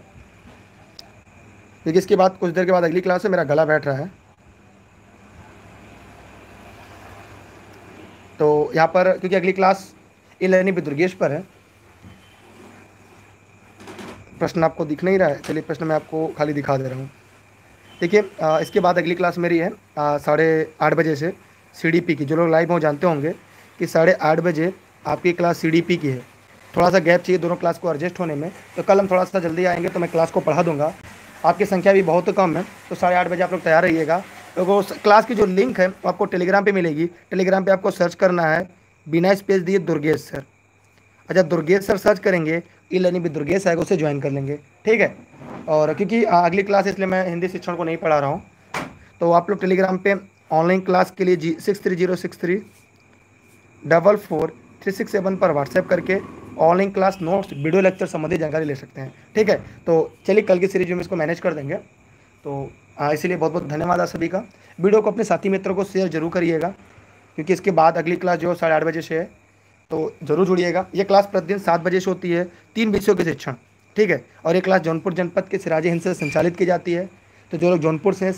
क्योंकि इसके बाद कुछ देर के बाद अगली क्लास से मेरा गला बैठ रहा है। तो यहाँ पर, क्योंकि अगली क्लास ई लर्निंग भी दुर्गेश पर है। प्रश्न आपको दिख नहीं रहा है, चलिए प्रश्न मैं आपको खाली दिखा दे रहा हूँ। देखिए इसके बाद अगली क्लास मेरी है साढ़े आठ बजे से सीडीपी की, जो लोग लाइव में जानते होंगे कि साढ़े आठ बजे आपकी क्लास सीडीपी की है। थोड़ा सा गैप चाहिए दोनों क्लास को एडजस्ट होने में तो कल हम थोड़ा सा जल्दी आएँगे तो मैं क्लास को पढ़ा दूँगा। आपकी संख्या भी बहुत कम है तो साढ़े आठ बजे आप लोग तैयार रहिएगा। तो क्लास की जो लिंक है, वो आपको टेलीग्राम पे मिलेगी। टेलीग्राम पे आपको सर्च करना है, बिना स्पेस दिए दुर्गेश सर अच्छा दुर्गेश सर सर्च करेंगे ई लर्निंग भी दुर्गेश आएगा उसे ज्वाइन कर लेंगे। ठीक है? और क्योंकि अगली क्लास इसलिए मैं हिंदी शिक्षण को नहीं पढ़ा रहा हूँ। तो आप लोग टेलीग्राम पे ऑनलाइन क्लास के लिए जी six three zero six three double four three six seven पर व्हाट्सएप करके online class notes video lecture संबंधी जानकारी ले सकते हैं। ठीक है? तो चलिए कल की सीरीज़ में इसको मैनेज कर देंगे। तो इसीलिए बहुत बहुत धन्यवाद आप सभी का। वीडियो को अपने साथी मित्रों को शेयर ज़रूर करिएगा, क्योंकि इसके बाद अगली क्लास जो साढ़े आठ बजे से है तो ज़रूर जुड़िएगा। ये क्लास प्रतिदिन सात बजे से होती है, तीन विषयों के शिक्षण। ठीक है? और ये क्लास जौनपुर जनपद के सिराजी हिंद से संचालित की जाती है। तो जो लोग जौनपुर से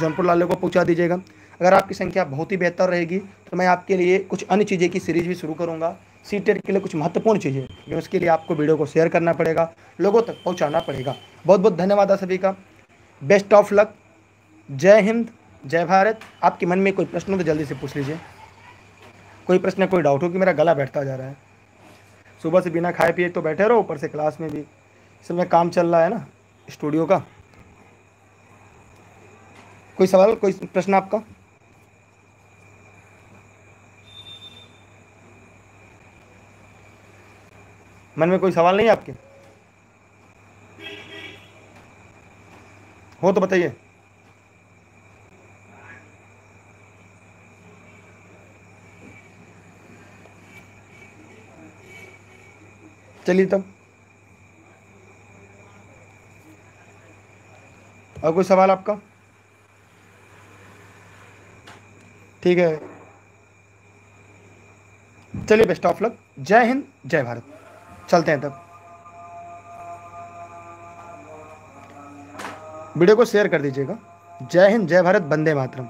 जौनपुर लाले को पहुँचा दीजिएगा। अगर आपकी संख्या बहुत ही बेहतर रहेगी तो मैं आपके लिए कुछ अन्य चीज़ें की सीरीज़ भी शुरू करूँगा। सी टेट के लिए कुछ महत्वपूर्ण चीज़ें उसके लिए आपको वीडियो को शेयर करना पड़ेगा, लोगों तक पहुँचाना पड़ेगा। बहुत बहुत धन्यवाद आप सभी का। बेस्ट ऑफ़ लक जय हिंद, जय भारत। आपके मन में कोई प्रश्न हो तो जल्दी से पूछ लीजिए। कोई प्रश्न, कोई डाउट हो कि मेरा गला बैठता जा रहा है। सुबह से बिना खाए पिए तो बैठे रहो, ऊपर से क्लास में भी। इसमें काम चल रहा है ना स्टूडियो का। कोई सवाल, कोई प्रश्न आपका? मन में कोई सवाल नहीं आपके? हो तो बताइए। चलिए तब। और कोई सवाल आपका? ठीक है। चलिए बेस्ट ऑफ़ लक जय हिंद, जय भारत। चलते हैं तब। वीडियो को शेयर कर दीजिएगा। जय हिंद, जय भारत बंदे मातरम।